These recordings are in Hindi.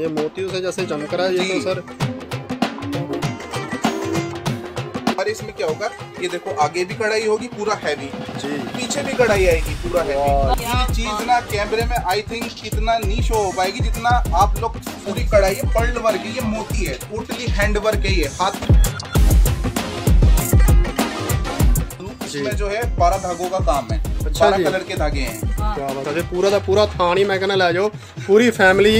ये मोतियों से जैसे चमक रहा है ये तो सर। और इसमें क्या होगा? ये देखो आगे भी कढ़ाई होगी पूरा हैवी जी। पीछे भी कढ़ाई आएगी पूरा हैवी ये चीज़ ना कैमरे में आई थिंक इतना नहीं शो हो पाएगी जितना आप लोग पूरी कढ़ाई है पर्ल वर्क है ये मोती है। टोटली हैंड वर्क है ये हाथ। इसमें जो है बारह धागों का काम है। अच्छा बारह कलर के धागे हैं। क्या बात है ਪੂਰਾ ਦਾ ਪੂਰਾ ਥਾਣ ਹੀ ਮੈਂ ਕਹਿੰਦਾ ਲੈ ਜਾਓ ਪੂਰੀ ਫੈਮਿਲੀ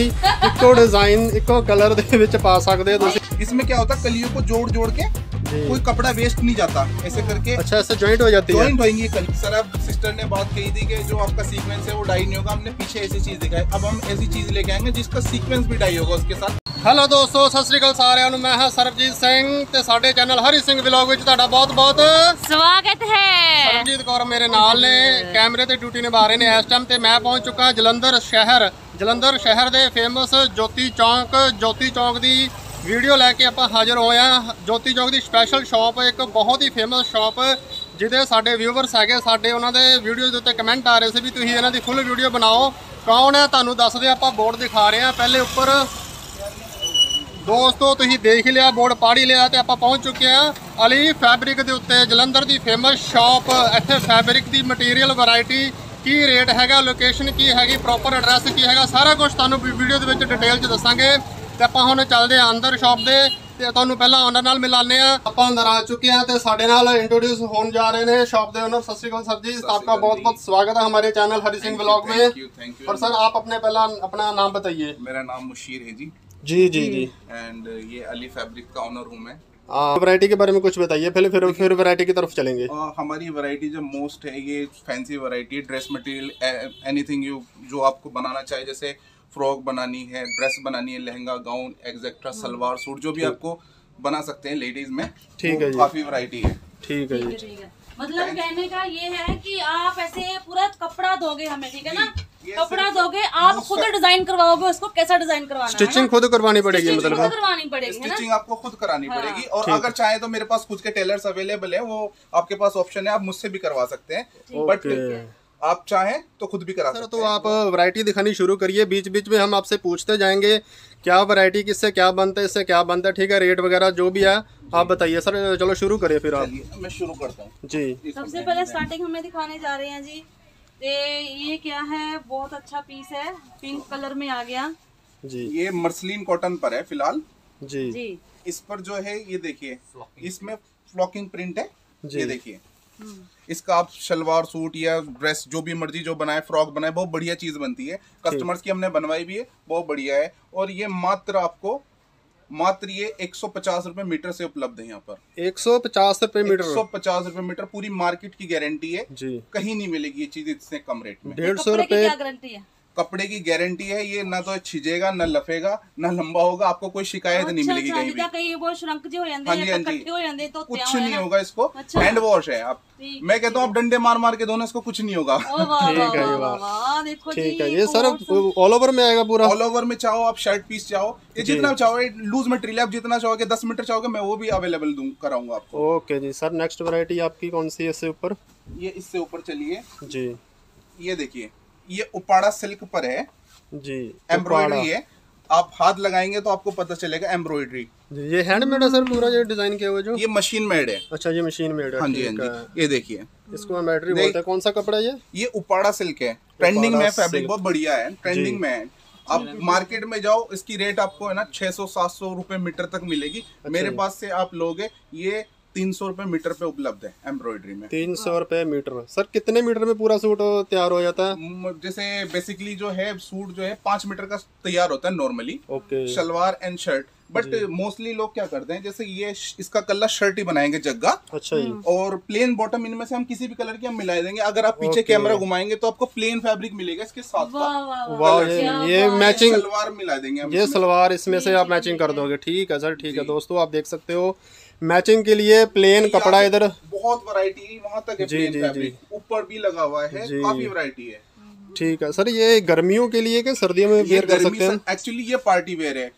ਇੱਕੋ ਡਿਜ਼ਾਈਨ ਇੱਕੋ ਕਲਰ ਦੇ ਵਿੱਚ ਪਾ ਸਕਦੇ ਹੋ ਤੁਸੀਂ इसमें क्या होता है कलियों को जोड़ जोड़ के जी। कोई कपड़ा वेस्ट नहीं जाता ऐसे करके अच्छा इससे जॉइंट हो जाती है ज्वाइंट होंगी कल सर अब सिस्टर ने बात कही थी कि जो आपका सीक्वेंस है वो डाई नहीं होगा हमने पीछे ऐसी चीज दिखाई अब हम ऐसी चीज लेके आएंगे जिसका सीक्वेंस भी डाई होगा उसके साथ ਹੈਲੋ ਦੋਸਤੋ ਸਤਿ ਸ੍ਰੀ ਅਕਾਲ ਸਾਰਿਆਂ ਨੂੰ ਮੈਂ ਹਾਂ ਸਰਬਜੀਤ ਸਿੰਘ ਤੇ ਸਾਡੇ ਚੈਨਲ ਹਰੀ ਸਿੰਘ ਵਲੌਗ ਵਿੱਚ ਤੁਹਾਡਾ ਬਹੁਤ-ਬਹੁਤ स्वागत है ਸਰਬਜੀਤ ਕੌਰ ਮੇਰੇ ਨਾਲ ਨੇ ਕੈਮਰੇ ਤੇ ਡਿਊਟੀ ਨਿਭਾ ਰਹੇ ਨੇ ਇਸ ਟਾਈਮ ਤੇ ਮੈਂ ਪਹੁੰਚ ਚੁੱਕਾ ਜਲੰਧਰ ਸ਼ਹਿਰ ਜਲੰਧਰ ਸ਼ਹਿਰ ਦੇ ਫੇਮਸ ਜੋਤੀ ਚੌਂਕ ਜੋਤੀ ਚੌਂਕ ਦੀ ਵੀਡੀਓ ਲੈ ਕੇ ਆਪਾਂ ਹਾਜ਼ਰ ਹੋਏ ਆ ਜੋਤੀ ਚੌਂਕ ਦੀ ਸਪੈਸ਼ਲ ਸ਼ਾਪ ਇੱਕ ਬਹੁਤ ਹੀ ਫੇਮਸ ਸ਼ਾਪ ਜਿਹਦੇ ਸਾਡੇ ਵਿਊਵਰਸ ਹੈਗੇ, ਸਾਡੇ ਉਹਨਾਂ ਦੇ ਵੀਡੀਓ ਦੇ ਉੱਤੇ ਕਮੈਂਟ ਆ ਰਹੇ ਸੀ ਵੀ ਤੁਸੀਂ ਇਹਨਾਂ ਦੀ ਫੁੱਲ ਵੀਡੀਓ ਬਣਾਓ। ਕੌਣ ਹੈ? ਤੁਹਾਨੂੰ ਦੱਸਦੇ ਆਪਾਂ ਬੋਰਡ ਦਿਖਾ ਰਹੇ ਆ ਪਹਿਲੇ ਉੱਪਰ ਦੋਸਤੋ, ਤੁਸੀਂ ਦੇਖ ਹੀ ਲਿਆ ਬੋਰਡ ਪਾੜੀ ਲਿਆ ਤੇ ਆਪਾਂ ਪਹੁੰਚ ਚੁੱਕੇ ਆ ਅਲੀ ਫੈਬਰਿਕ ਦੇ ਉੱਤੇ, ਜਲੰਧਰ ਦੀ ਫੇਮਸ ਸ਼ਾਪ ਇੱਥੇ ਫੈਬਰਿਕ ਦੀ ਮਟੀਰੀਅਲ ਵੈਰਾਈਟੀ ਕੀ ਰੇਟ ਹੈਗਾ ਲੋਕੇਸ਼ਨ ਕੀ ਹੈਗੀ ਪ੍ਰੋਪਰ ਐਡਰੈਸ ਕੀ ਹੈਗਾ, ਸਾਰਾ ਕੁਝ ਤੁਹਾਨੂੰ ਵੀਡੀਓ ਦੇ ਵਿੱਚ ਡਿਟੇਲ 'ਚ ਦੱਸਾਂਗੇ। ਤੇ ਆਪਾਂ ਹੁਣ ਚੱਲਦੇ ਆ ਅੰਦਰ ਸ਼ਾਪ ਦੇ ਤੇ ਤੁਹਾਨੂੰ ਪਹਿਲਾਂ ਓਨਰ ਨਾਲ ਮਿਲਾਨੇ ਆ ਆਪਾਂ ਅੰਦਰ ਆ ਚੁੱਕੇ ਆ ਤੇ ਸਾਡੇ ਨਾਲ ਇੰਟਰੋਡਿਊਸ ਹੋਣ ਜਾ ਰਹੇ ਨੇ ਸ਼ਾਪ ਦੇ ਓਨਰ ਸਤਿ ਸ਼੍ਰੀ ਅਕਾਲ ਸਰ ਜੀ आपका बहुत बहुत स्वागत है हमारे चैनल हरी सिंह ब्लॉग में थैंक यू थैंक यू और सर आप अपने पहला अपना नाम बताइए मेरा नाम मुशीर है जी जी जी जी एंड ये अली फैब्रिक का ऑनर हूँ मैं वैरायटी के बारे में कुछ बताइए पहले फिर फिर वैरायटी की तरफ चलेंगे और हमारी वैरायटी जो मोस्ट है ये फैंसी वैरायटी है ड्रेस मटेरियल एनीथिंग यू जो आपको बनाना चाहे जैसे फ्रॉक बनानी है ड्रेस बनानी है lehenga gown etcetera salwar suit जो भी आपको बना सकते हैं लेडीज़ में ठीक है काफ़ी वैरायटी है। ठीक है जी। ठीक है मतलब कहने का ये है कि आप ऐसे पूरा कपड़ा दोगे हमें ठीक है ना? कपड़ा दोगे आप खुद डिज़ाइन करवाओगे उसको कैसा डिज़ाइन करवाना है स्टिचिंग खुद करवानी पड़ेगी मतलब खुद करवानी पड़ेगी स्टिचिंग आपको खुद करानी हाँ। पड़ेगी और अगर चाहे तो मेरे पास खुद के टेलर्स अवेलेबल है वो आपके पास ऑप्शन है आप मुझसे भी करवा सकते हैं। बट आप चाहें तो खुद भी करा सर सकते तो हैं। आप वैरायटी दिखानी शुरू करिए बीच बीच में हम आपसे पूछते जाएँगे क्या वैरायटी किससे क्या बनता है इससे क्या बनता है ठीक है रेट वगैरह जो भी है आप बताइए। सर चलो शुरू करिए फिर आप। मैं शुरू करता हूँ। जी। सबसे पहले स्टार्टिंग हमें दिखाने जा रहे हैं जी। ये क्या है? बहुत अच्छा पीस है। पिंक कलर में आ गया। जी। ये मर्सलिन कॉटन पर है फ़िलहाल। जी। जी। इस पर जो है ये देखिए इसमें फ्लॉकिंग प्रिंट है। जी। ये देखिए। इसका आप शलवार सूट या ड्रेस जो भी मर्ज़ी जो बनाए फ्रॉक बनाए बहुत बढ़िया चीज़ बनती है। कस्टमर्स की हमने बनवाई भी है बहुत बढ़िया है। और ये मात्र आपको मात्र ये 150 रुपए मीटर से उपलब्ध है यहाँ पर। एक सौ पचास रुपए मीटर। 150 रुपए मीटर पूरी मार्केट की गारंटी है। जी। कहीं नहीं मिलेगी ये चीज़ इतने कम रेट में। डेढ़ सौ क्या गारंटी है? कपड़े की गारंटी है ये ना तो छिजेगा ना लफेगा ना लंबा होगा आपको कोई शिकायत नहीं अच्छा मिलेगी अच्छा कहीं भी। कई वो श्रंक जो हो जाते हाँ जी, हाँ जी। हो तो कुछ नहीं होगा इसको। अच्छा। हैंड वॉश है आप ठीक मैं कहता हूँ आप डंडे मार मार के दोनों इसको कुछ नहीं होगा। ओ वाह ठीक वाह है, ये वाह बात। वाह देखो ठीक है ये सर बहुत ऑल ओवर में आएगा पूरा? ऑल ओवर में चाहो आप शर्ट पीस चाहो ये जी। जितना चाहो लूज मटेरियल आप जितना चाहोगे दस मीटर चाहोगे मैं वो भी अवेलेबल दूँ कराऊँगा आपको। ओके जी सर नेक्स्ट वैरायटी आपकी कौन सी है इससे ऊपर? ये इससे ऊपर चलिए। जी। ये देखिए ये उपाड़ा सिल्क पर है। जी एम्ब्रॉयडरी है। आप हाथ लगाएँगे तो आपको पता चलेगा एम्ब्रॉयडरी। ये हैंडमेड है सर पूरा ये डिज़ाइन किया हुआ जो? ये मशीन मेड है। अच्छा ये मशीन मेड है हाँ जी हाँ जी। ये देखिए। इसको एम्ब्रॉयडरी बोलते हैं। कौन सा कपड़ा है ये? ये उपाड़ा सिल्क है। ट्रेंडिंग में फैब्रिक बहुत बढ़िया है। ट्रेंडिंग में है। आप मार्केट में जाओ इसकी रेट आपको है ना 600 700 रुपए मीटर तक मिलेगी। मेरे पास से आप लोगे ये 300 रुपए मीटर पे उपलब्ध है एम्ब्रॉयडरी में। तीन सौ रुपये मीटर सर कितने मीटर में पूरा सूट तैयार हो जाता है? जैसे बेसिकली जो है सूट जो है पाँच मीटर का तैयार होता है normally okay. Shalwar and shirt but mostly लोग क्या करते हैं जैसे ये इसका कलर शर्ट ही बनाएँगे जग्गा। अच्छा जी। और प्लेन बॉटम इनमें से हम किसी भी कलर की हम मिला देंगे। अगर आप पीछे कैमरा घुमाएँगे तो आपको प्लेन फैब्रिक मिलेगा इसके साथ वाह ये मैचिंग सलवार मिला देंगे ये सलवार इसमें से आप मैचिंग कर दोगे। ठीक है सर ठीक है। दोस्तों आप देख सकते हो मैचिंग के लिए प्लेन कपड़ा इधर। बहुत वैरायटी वहाँ तक है जी, प्लेन जी, ऊपर भी लगा हुआ है जी। काफ़ी वैरायटी है। ठीक है। सर ये गर्मियों के लिए कि सर्दियों में वेयर कर सकते हैं? एक्चुअली ये पार्टी वेयर है।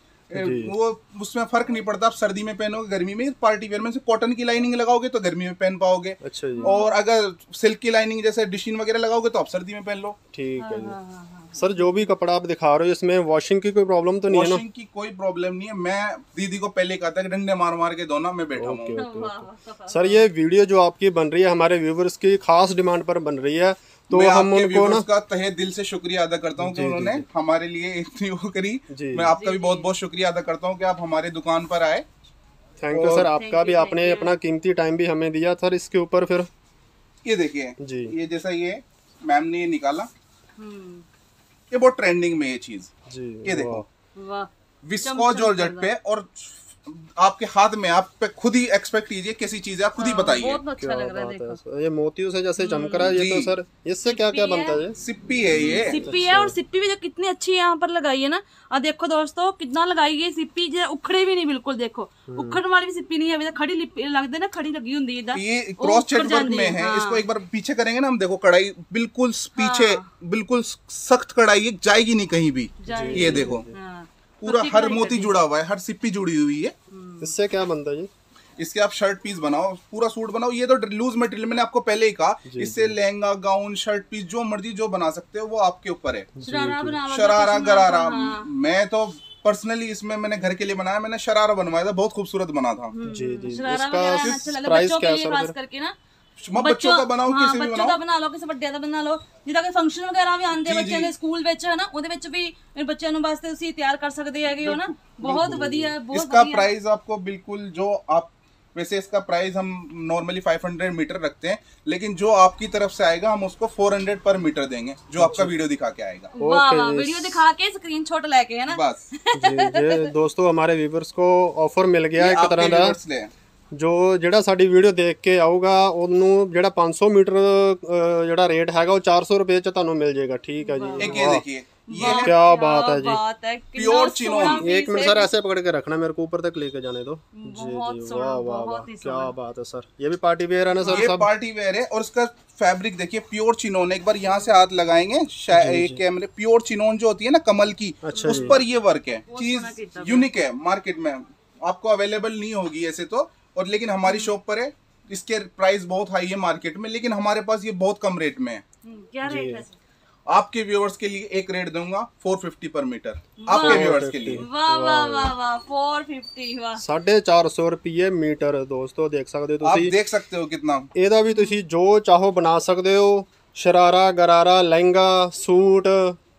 वो उसमें फ़र्क नहीं पड़ता आप सर्दी में पहनोगे गर्मी में पार्टी वेयर में से कॉटन की लाइनिंग लगाओगे तो गर्मी में पहन पाओगे। अच्छा जी। और अगर सिल्क की लाइनिंग जैसे डिशिन वगैरह लगाओगे तो आप सर्दी में पहन लो। ठीक है जी। हाँ, सर जो भी कपड़ा आप दिखा रहे हो इसमें वॉशिंग की कोई प्रॉब्लम तो नहीं है ना? वॉशिंग की कोई प्रॉब्लम नहीं है। मैं दीदी को पहले कहा था कि डंडे मार मार के दो ना मैं बैठा ओके हूँ। ओके वाह, वाह, वाह। सर ये वीडियो जो आपकी बन रही है हमारे व्यूवर्स की खास डिमांड पर बन रही है तो मैं हम उनको ना viewers का तहे दिल से शुक्रिया अदा करता हूँ कि उन्होंने हमारे लिए इतनी वो करी। मैं आपका भी बहुत बहुत शुक्रिया अदा करता हूँ कि आप हमारे दुकान पर आए। थैंक यू सर आपका भी आपने अपना कीमती टाइम भी हमें दिया सर इसके ऊपर फिर। ये देखिए जी। ये जैसा ये मैम ने ये निकाला। हम्म, ये बहुत ट्रेंडिंग में ये चीज़। ये देखो। विस्कोज और विस्को जॉर्जेट पे और आपके हाथ में आप पे खुद ही एक्सपेक्ट कीजिए कैसी चीज़ है आप खुद ही बताइए। अच्छा क्या लग रहा है है। ये मोतियों से जैसे चमक रहा है ये तो सर इससे क्या क्या बनता है सिप्पी है ये। सिप्पी है और सिप्पी भी जो कितनी अच्छी यहाँ पर लगाई है ना। और देखो दोस्तों कितना लगाई है सिप्पी जो उखड़े भी नहीं बिल्कुल देखो। उखड़ वाली भी सिप्पी नहीं है अभी खड़ी लगते ना खड़ी लगी होंगी इधर। ये क्रॉस चेक वर्क में है। हाँ। इसको एक बार पीछे करेंगे ना हम देखो कढ़ाई बिल्कुल पीछे बिल्कुल सख्त कढ़ाई जाएगी नहीं कहीं भी। ये देखो। हाँ। पूरा हर मोती जुड़ा हुआ है हर सिप्पी जुड़ी हुई है। इससे क्या बनता है जी? इसके आप शर्ट पीस बनाओ पूरा सूट बनाओ। ये तो लूज मटेरियल मैंने आपको पहले ही कहा। इससे लहंगा गाउन शर्ट पीस जो मर्ज़ी जो बना सकते हो वो आपके ऊपर है। शरारा कुछ गरारा। हाँ। मैं तो पर्सनली इसमें मैंने घर के लिए बनाया मैंने शरारा बनवाया था बहुत खूबसूरत बना था। जी जी। इसका अच्छा प्राइस बच्चों क्या है लिए सर खास फिर? करके ना ਮੈਂ ਬੱਚੋਂ ਦਾ ਬਣਾਓ ਹਾਂ, ਕਿਸੇ ਵੀ ਬੱਚੋਂ ਦਾ ਬਣਾਓ ਬਣਾ ਲਓ ਕਿਸੇ ਵੱਡੇ ਦਾ ਬਣਾ ਲਓ ਜਿੱਦਾਂ ਕਿ ਫੰਕਸ਼ਨ ਵਗੈਰਾ ਵੀ ਆਉਂਦੇ ਜੀ, ਬੱਚਿਆਂ ਜੀ। ਦੇ ਸਕੂਲ ਵਿੱਚ ਹੈ ਨਾ ਉਹਦੇ ਵਿੱਚ ਵੀ ਇਹ ਬੱਚਿਆਂ ਨੂੰ ਵਾਸਤੇ ਤੁਸੀਂ ਤਿਆਰ ਕਰ ਸਕਦੇ ਹੈਗੇ ਹੋ ਨਾ ਬਹੁਤ ਵਧੀਆ ਹੈ, ਬਹੁਤ इसका ਵਧੀਆ प्राइस आपको बिल्कुल जो आप वैसे इसका प्राइस हम नॉर्मली 500 मीटर रखते हैं लेकिन जो आपकी तरफ से आएगा हम उसको 400 पर मीटर देंगे जो आपका वीडियो दिखा के आएगा ਵਾਹ ਵਾਹ ਵੀਡੀਓ ਦਿਖਾ ਕੇ ਸਕਰੀਨਸ਼ਾਟ ਲੈ ਕੇ ਹੈ ਨਾ बस ਜੀ ਜੀ ਦੋਸਤੋ ਹਮਾਰੇ ਵੀਵਰਸ ਕੋ ਆਫਰ ਮਿਲ ਗਿਆ ਇੱਕ आपके ਤਰ੍ਹਾਂ ਦਾ viewers ले ਜੋ ਜਿਹੜਾ ਸਾਡੀ ਵੀਡੀਓ ਦੇਖ ਕੇ ਆਊਗਾ ਉਹਨੂੰ ਜਿਹੜਾ 500 ਮੀਟਰ ਅ, ਜਿਹੜਾ ਰੇਟ ਹੈਗਾ ਉਹ 400 ਰੁਪਏ ਚ ਤੁਹਾਨੂੰ ਮਿਲ ਜਾਏਗਾ ठीक है जी एक ये देखिए ये है क्या बात है जी ਬਾਤ ਹੈ Pure chinon। एक मिनट सर ऐसे पकड़ के रखना मेरे को ऊपर तक लेके जाने दो जी बहुत जी सोहना, वाह वाह वाह बहुत ही क्या बात है सर ये भी पार्टी वेयर है ना सर ये सब पार्टी वेयर है और इसका फैब्रिक देखिए प्योर चिनोन एक बार यहाँ से हाथ लगाएंगे शायद एक कैमरे प्योर चिनोन जो होती है ना कमल की अच्छा उस जी। पर ये वर्क है सोना चीज कितना यूनिक है मार्केट में आपको अवेलेबल नहीं होगी ऐसे तो और लेकिन हमारी शॉप पर है इसके प्राइस बहुत हाई है मार्केट में लेकिन हमारे पास ये बहुत कम रेट में है क्या रेट है आपके व्यूअर्स के लिए एक रेट दूंगा 450 पर मीटर आपके व्यूअर्स के लिए ਵਾਹ ਵਾਹ ਵਾਹ ਵਾਹ 450 ਵਾਹ 450 ਰੁਪਏ ਮੀਟਰ ਦੋਸਤੋ ਦੇਖ ਸਕਦੇ ਹੋ आप ਤੁਸੀਂ देख सकते हो कितना ਇਹਦਾ ਵੀ ਤੁਸੀਂ ਜੋ ਚਾਹੋ ਬਣਾ ਸਕਦੇ ਹੋ sharara gharara lehenga suit suit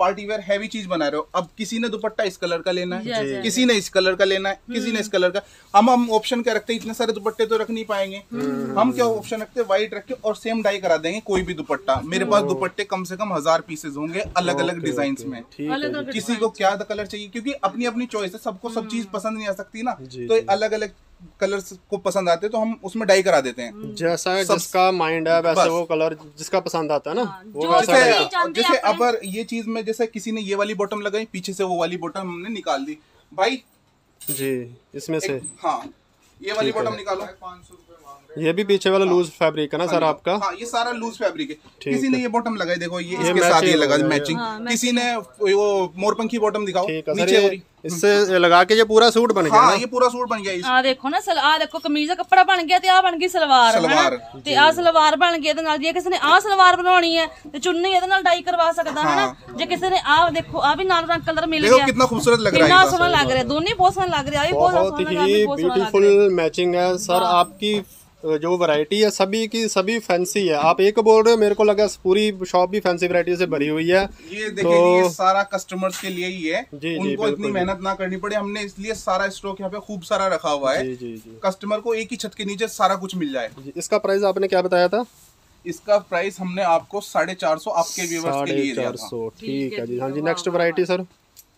party wear heavy चीज़ बना रहे हो। अब किसी ने दुपट्टा इस कलर का लेना है किसी ने इस कलर का लेना है किसी ने इस कलर का। हम हम ऑप्शन क्या रखते हैं? इतने सारे दुपट्टे तो रख नहीं पाएँगे। हम क्या ऑप्शन रखते हैं? व्हाइट रख के और सेम डाई करा देंगे कोई भी दुपट्टा। मेरे पास दुपट्टे कम से कम हज़ार पीसेज होंगे अलग अलग डिज़ाइन में। किसी को क्या कलर चाहिए? क्योंकि अपनी अपनी चॉइस है सबको सब चीज़ पसंद नहीं आ सकती ना। तो अलग अलग कलर्स को पसंद आते हैं तो हम उसमें डाई करा देते हैं। जैसा सब- जिसका माइंड है वैसे वो कलर जिसका पसंद आता है ना वो वैसा जैसे जैसे अब अगर ये चीज़ में जैसे किसी ने ये वाली बॉटम लगाई पीछे से वो वाली बॉटम हमने निकाल दी। भाई जी इसमें से। हाँ ये वाली बॉटम निकालो। ये भी पीछे वाला लूज फैब्रिक है ना सर आपका हाँ ये सारा लूज फैब्रिक है ठीक किसी ने ये बॉटम लगाई देखो ये ये इसके साथ ये matching लगा हो गया, मैचिंग हाँ, किसी ने वो मोरपंखी बॉटम दिखाओ ठीक है सर नीचे हो ये रही इससे लगा के ये पूरा सूट बन गया हाँ ना ये पूरा सूट बन गया इस ਆ ਦੇਖੋ ਨਾ ਸਲ ਆ ਦੇਖੋ ਕਮੀਜ਼ ਦਾ ਕੱਪੜਾ ਬਣ ਗਿਆ ਤੇ ਆ ਬਣ ਗਈ ਸਲਵਾਰ ਹਨਾ? ਸਲਵਾਰ। ਤੇ ਆ ਸਲਵਾਰ ਬਣ ਗਈ ਇਹਦੇ ਨਾਲ ਜੇ ਕਿਸੇ ਨੇ ਆ ਸਲਵਾਰ ਬਣਾਉਣੀ ਹੈ ਤੇ ਚੁੰਨੀ ਇਹਦੇ ਨਾਲ ਡਾਈ ਕਰਵਾ ਸਕਦਾ ਹੈ ਨਾ ਜੇ ਕਿਸੇ ਨੇ ਆ ਦੇਖੋ ਆ ਵੀ ਨਾਲ ਰੰਗ ਕਲਰ ਮਿਲ देखो ਗਿਆ कितना खूबसूरत लग रहा ਕਿੰਨਾ है ਸੋਹਣਾ ਲੱਗ ਰਿਹਾ ਦੋਨੇ ਬਹੁਤ ਸੋਹਣਾ ਲੱਗ ਰਿਹਾ ਆ ਵੀ ਬਹੁਤ बहुत ਸੋਹਣਾ ਲੱਗ ਰਿਹਾ ਆ ही ਵੀ ਬਹੁਤ ਸੋਹਣਾ ਲੱਗ ब्यूटीफुल ਰਿਹਾ मैचिंग है सर आपकी अ, जो वैरायटी है सभी की सभी फैंसी है। आप एक बोल रहे हो मेरे को लगा पूरी शॉप भी फैंसी वैरायटी से भरी हुई है। ये देखिए तो- ये सारा कस्टमर्स के लिए ही है। जी, जी, उनको बिल्कुल, इतनी मेहनत ना करनी पड़े। हमने इसलिए सारा स्टॉक यहाँ पे खूब सारा रखा हुआ है। जी जी जी। कस्टमर को एक ही छत के नीचे सारा कुछ मिल जाए। इसका प्राइस आपने क्या बताया था? इसका प्राइस हमने आपको साढ़े चार सौ आपके व्यूवर्स के लिए चार सौ ठीक है जी। हाँ जी next variety sir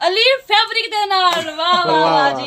Ali fabric देना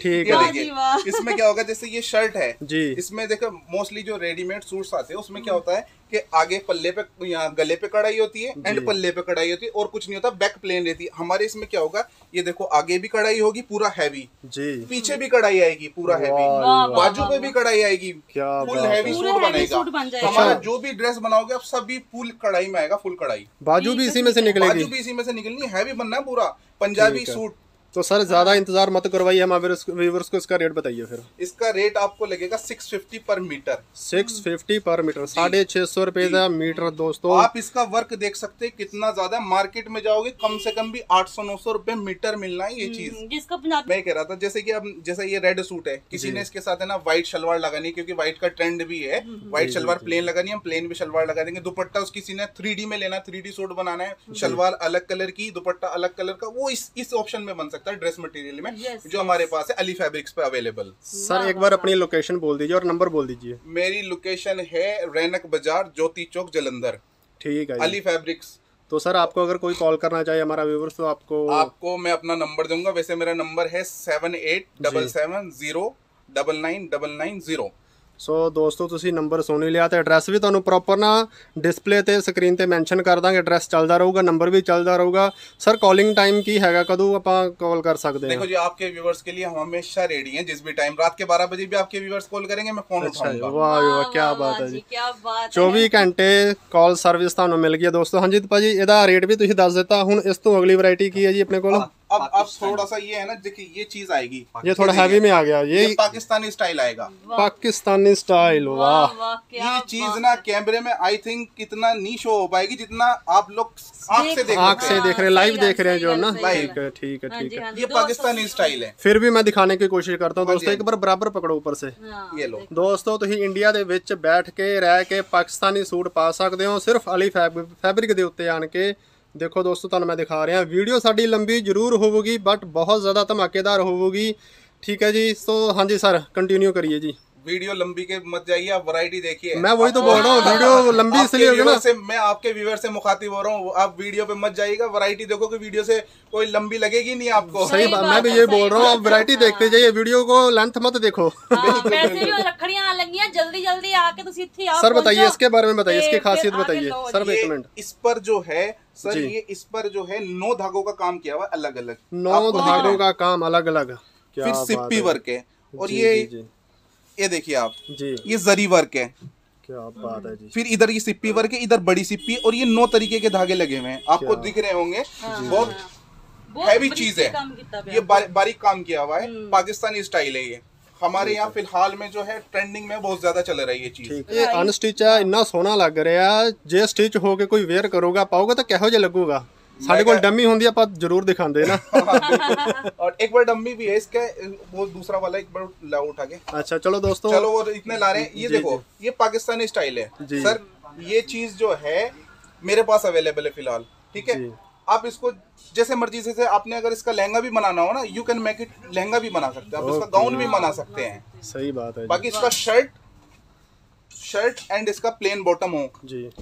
ठीक है देखिए इसमें क्या होगा जैसे ये शर्ट है जी। इसमें देखो मोस्टली जो रेडीमेड सूट्स आते हैं उसमें क्या हम्म। होता है कि आगे पल्ले पे यहाँ गले पे कढ़ाई होती है एंड पल्ले पे कढ़ाई होती है और कुछ नहीं होता बैक प्लेन रहती है। हमारे इसमें क्या होगा ये देखो आगे भी कढ़ाई होगी पूरा हैवी जी। पीछे भी कढ़ाई आएगी पूरा हैवी बाजू पे भी कढ़ाई आएगी क्या फुल हैवी सूट बनेगा। हमारा जो भी ड्रेस बनाओगे आप सभी फुल कढ़ाई में आएगा फुल कढ़ाई। बाजू भी इसी में से निकलेगी। बाजू भी इसी में से निकलनी हैवी बनना है पूरा। पंजाबी सूट तो सर ज़्यादा इंतज़ार मत करवाइए हम व्यूवर्स को इसका रेट बताइए फिर। इसका रेट आपको लगेगा six fifty per metre six fifty per metre साढ़े छह सौ रुपए का मीटर दोस्तों। आप इसका वर्क देख सकते हैं कितना ज़्यादा मार्केट में जाओगे कम से कम भी 800 900 रुपए मीटर मिलना है ये चीज़। जिसका मैं कह रहा था जैसे कि अब जैसे ये रेड सूट है किसी ने इसके साथ है ना व्हाइट शलवार लगानी है, क्योंकि व्हाइट का ट्रेंड भी है। व्हाइट शलवार प्लेन लगानी है हम प्लेन भी शलवार लगा देंगे। दुपट्टा उस किसी ने थ्री में लेना थ्री सूट बनाना है शलवार अलग कलर की दुपट्टा अलग कलर का वो इस इस ऑप्शन में बन सकता है ड्रेस मटेरियल में Yes. जो yes. हमारे पास है अली फैब्रिक्स पे अवेलेबल सर एक बार अपनी लोकेशन बोल दीजिए और नंबर बोल दीजिए। मेरी लोकेशन है रैनक बाज़ार ज्योति चौक जलंधर। ठीक है अली फैब्रिक्स। तो सर आपको अगर कोई कॉल करना चाहे हमारा व्यूवर्स तो आपको आपको मैं अपना नंबर दूँगा। वैसे मेरा नंबर है seven eight double seven zero double nine double nine zero ਸੋ ਦੋਸਤੋ ਤੁਸੀਂ ਨੰਬਰ ਸੁਣ ਹੀ ਲਿਆ ਤੇ ਐਡਰੈਸ ਵੀ ਤੁਹਾਨੂੰ ਪ੍ਰੋਪਰ ਨਾ ਡਿਸਪਲੇ ਤੇ ਸਕਰੀਨ ਤੇ ਮੈਂਸ਼ਨ ਕਰ ਦਾਂਗੇ ਐਡਰੈਸ ਚੱਲਦਾ ਰਹੂਗਾ ਨੰਬਰ ਵੀ ਚੱਲਦਾ ਰਹੂਗਾ ਸਰ ਕਾਲਿੰਗ ਟਾਈਮ ਕੀ ਹੈਗਾ ਕਦੋਂ ਆਪਾਂ ਕਾਲ ਕਰ ਸਕਦੇ ਹਾਂ देखो जी आपके व्यूवर्स के लिए हम हमेशा रेडी हैं जिस भी टाइम रात के बारह बजे भी आपके व्यूवर्स कॉल करेंगे मैं फोन ਅੱਛਾ ਜੀ उठाऊंगा ਵਾਹ ਜੀ ਵਾਹ ਕੀ वाह, ਬਾਤ ਹੈ जी ਜੀ क्या बात है 24 ਘੰਟੇ ਕਾਲ ਸਰਵਿਸ ਤੁਹਾਨੂੰ ਮਿਲ ਗਈ ਹੈ ਦੋਸਤੋ ਹਾਂਜੀ ਭਾਜੀ ਇਹਦਾ ਰੇਟ ਵੀ ਤੁਸੀਂ ਦੱਸ ਦਿੱਤਾ ਹੁਣ ਇਸ ਤੋਂ ਅਗਲੀ ਵੈਰਾਈਟੀ ਕੀ ਹੈ ਜੀ ਆਪਣੇ ਕੋਲ अब अब थोड़ा सा ये है ना देखिए ये चीज आएगी ये थोड़ा हैवी में आ गया ये ये पाकिस्तानी स्टाइल आएगा पाकिस्तानी स्टाइल वाह वाह वाह क्या ये चीज ना कैमरे में आई थिंक कितना नी शो हो पाएगी जितना आप लोग आंख से देख आंख सकते से हैं देख रहे हैं लाइव सही देख रहे हैं जो है ना सही बात, ठीक है ठीक है हाँ ठीक जी है हाँ जी ये दोस्तों, पाकिस्तानी स्टाइल है फिर भी मैं दिखाने की कोशिश करता हूँ दोस्तों हाँ जी। एक बार बराबर पकड़ो ऊपर से हाँ, ये लो ਦੋਸਤੋ ਤੁਸੀਂ ਇੰਡੀਆ ਦੇ ਵਿੱਚ ਬੈਠ ਕੇ ਰਹਿ ਕੇ ਪਾਕਿਸਤਾਨੀ ਸੂਟ ਪਾ ਸਕਦੇ ਹੋ ਸਿਰਫ ਅਲੀ ਫੈਬ- ਫੈਬਰਿਕ ਦੇ ਉੱਤੇ ਆਣ ਕੇ ਦੇਖੋ ਦੋਸਤੋ, ਤੁਹਾਨੂੰ ਮੈਂ ਦਿਖਾ ਰਿਹਾ। ਵੀਡੀਓ ਸਾਡੀ ਲੰਬੀ ਜ਼ਰੂਰ ਹੋਵੇਗੀ ਬਟ ਬਹੁਤ ਜ਼ਿਆਦਾ ਧਮਾਕੇਦਾਰ ਹੋਵੇਗੀ। ਠੀਕ ਹੈ ਜੀ? ਸੋ ਹਾਂਜੀ ਸਰ ਕੰਟੀਨਿਊ ਕਰੀਏ ਜੀ। वीडियो लंबी के मत जाइए आप वैरायटी देखिए। मैं वही तो बोल रहा हूँ वीडियो लंबी इसलिए होगी ना। से मैं आपके व्यूअर से मुखातिब हो रहा हूँ आप वीडियो पे मत जाइएगा वैरायटी देखो कि वीडियो से कोई लंबी लगेगी नहीं आपको। सही सही बात मैं भी तो ये बोल रहा हूँ आप वैरायटी देखते जाइए वीडियो को लेंथ मत देखो। लकड़ियाँ लगी जल्दी जल्दी आके सर बताइए इसके बारे में बताइए इसकी खासियत बताइए। सर एक मिनट। इस पर जो है सर ये इस पर जो है नौ धागो का काम किया हुआ अलग अलग नौ धागो का काम अलग अलग फिर सिप्पी वर्क है और ये ये देखिए आप। जी। ये जरी वर्क है। क्या बात है जी। फिर इधर ये सिप्पी वर्क है इधर बड़ी सिप्पी और ये नौ तरीके के धागे लगे हुए हैं। आपको दिख रहे होंगे बहुत हैवी चीज़ है। ये बारीक काम किया हुआ है। पाकिस्तानी स्टाइल है ये। हमारे यहाँ फ़िलहाल में जो है ट्रेंडिंग में बहुत ज़्यादा चल रही है चीज़। ये अनस्टिच है इतना सोना लग रहा है जे स्टिच होके कोई वेयर करोगा पाओगे तो कहो जे लगूगा। ਸਾਡੇ ਕੋਲ ਡੰਮੀ ਹੁੰਦੀ ਆਪਾਂ ਜ਼ਰੂਰ ਦਿਖਾਉਂਦੇ ਨਾ। ਔਰ ਇੱਕ ਵਾਰ ਡੰਮੀ ਵੀ ਹੈ इसका वो दूसरा वाला एक बार लाओ उठा के अच्छा चलो दोस्तों चलो वो इतने ला रहे हैं ये जी, देखो ये पाकिस्तानी स्टाइल है जी। सर ये चीज़ जो है मेरे पास अवेलेबल है फ़िलहाल आप इसको जैसे मर्ज़ी से आपने अगर इसका लहंगा भी बनाना हो ना you can make it lehenga भी बना सकते हैं आप इसका गाउन भी बना सकते हैं सही बात है बाकी इसका शर्ट शर्ट एंड इसका प्लेन बॉटम हो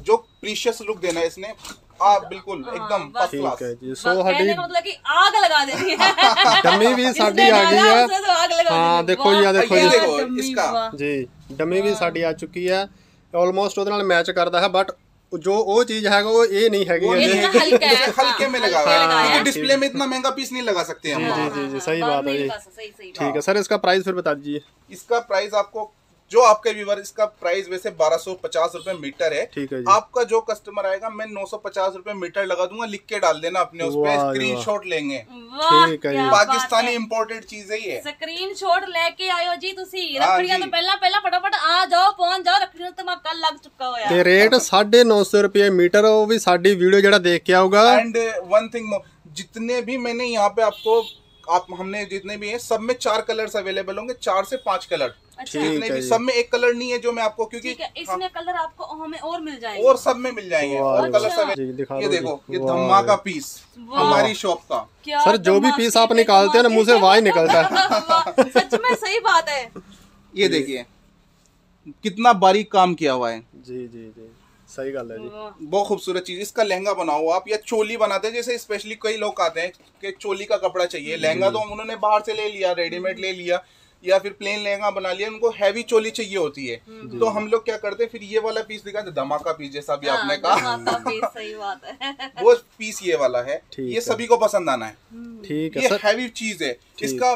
जो प्रीशियस लुक देना है इसने आप बिल्कुल एकदम फर्स्ट ਠੀਕ क्लास ਹੈ ਜੀ बस ਸੋ कहने ਸਾਡੀ का मतलब कि आग लगा देनी है ਡੰਮੀ ਵੀ ਸਾਡੀ इसने ਆ ਗਈ डाला, ਹੈ उसने तो आग लगा ਹਾਂ देनी। ਦੇਖੋ ਜੀ ਆ वाह, ਦੇਖੋ ये ਜੀ देखो, डम्मी, इसका। वाह। ਜੀ ਡੰਮੀ ਵੀ ਸਾਡੀ ਆ ਚੁੱਕੀ ਹੈ ਆਲਮੋਸਟ ਉਹਦੇ ਨਾਲ ਮੈਚ ਕਰਦਾ ਹੈ ਬਟ ਜੋ ਉਹ ਚੀਜ਼ ਹੈਗਾ ਉਹ ਇਹ ਨਹੀਂ ਹੈਗੀ वो ਹੈ ये ਜੀ इतना हल्का है हल्के में लगा हुआ हल्के है लगाया क्योंकि है। डिस्प्ले में इतना महंगा पीस नहीं लगा सकते हम जी जी जी सही बाद बात में है जी बस, सही सही ठीक है सर इसका प्राइस फिर बता दीजिए इसका प्राइस आपको जो आपके व्यूवर इसका प्राइस वैसे बारह सौ पचास रूपए मीटर है ठीक है जी। आपका जो कस्टमर आएगा मैं नौ सौ पचास रूपए मीटर लगा दूंगा लिख के डाल देना अपने उस पे वाह, स्क्रीनशॉट लेंगे वाह ठीक है क्या जी। बात पाकिस्तानी है। इंपोर्टेड चीज है ये ਸਕਰੀਨਸ਼ਾਟ ਲੈ ਕੇ ਆਇਓ ਜੀ ਤੁਸੀਂ ਹਾਂ ਰੱਖੜੀਆਂ ਜੀ। ਤੋਂ ਪਹਿਲਾਂ ਪਹਿਲਾਂ ਫਟਾਫਟ ਆ ਜਾਓ ਪਹੁੰਚ ਜਾਓ ਰੱਖੜੀਆਂ ਤੋਂ ਧਮਾਕਾ ਲੱਗ ਚੁੱਕਾ ਹੋਇਆ ਤੇ ਰੇਟ 950 ਰੁਪਏ ਮੀਟਰ ਉਹ ਵੀ ਸਾਡੀ ਵੀਡੀਓ ਜਿਹੜਾ ਦੇਖ ਕੇ ਆਊਗਾ एंड वन थिंग जितने भी मैंने यहाँ पे आपको आप हमने जितने भी हैं सब में चार कलर्स अवेलेबल होंगे चार से पांच कलर अच्छा ठीक जितने है भी सब में एक कलर नहीं है जो मैं आपको क्योंकि है इसमें कलर आपको हमें और मिल जाएँगे। और सब में मिल जाएँगे। और कलर्स अच्छा। दिखा ये देखो ये धम्मा का पीस हमारी शॉप का। सर जो भी पीस आप निकालते हैं ना मुँह से धमाके। निकलता है। वाह, सच में सही बात है। ये देखिए कितना बारीक काम किया हुआ है। जी जी जी। सही गल है जी। बहुत खूबसूरत चीज़ इसका लहंगा बनाओ आप या चोली बनाते हैं जैसे स्पेशली कई लोग आते हैं कि चोली का कपड़ा चाहिए लहंगा तो उन्होंने बाहर से ले लिया रेडीमेड ले लिया या फिर प्लेन लहंगा बना लिया उनको हैवी चोली चाहिए होती है। तो हम लोग क्या करते हैं फिर ये वाला पीस दिखाते धमाका पीस जैसा भी आपने हाँ, कहा पीस, सही बात है। वो पीस ये वाला है ये सभी को पसंद आना है। ठीक है ये हैवी चीज़ है। इसका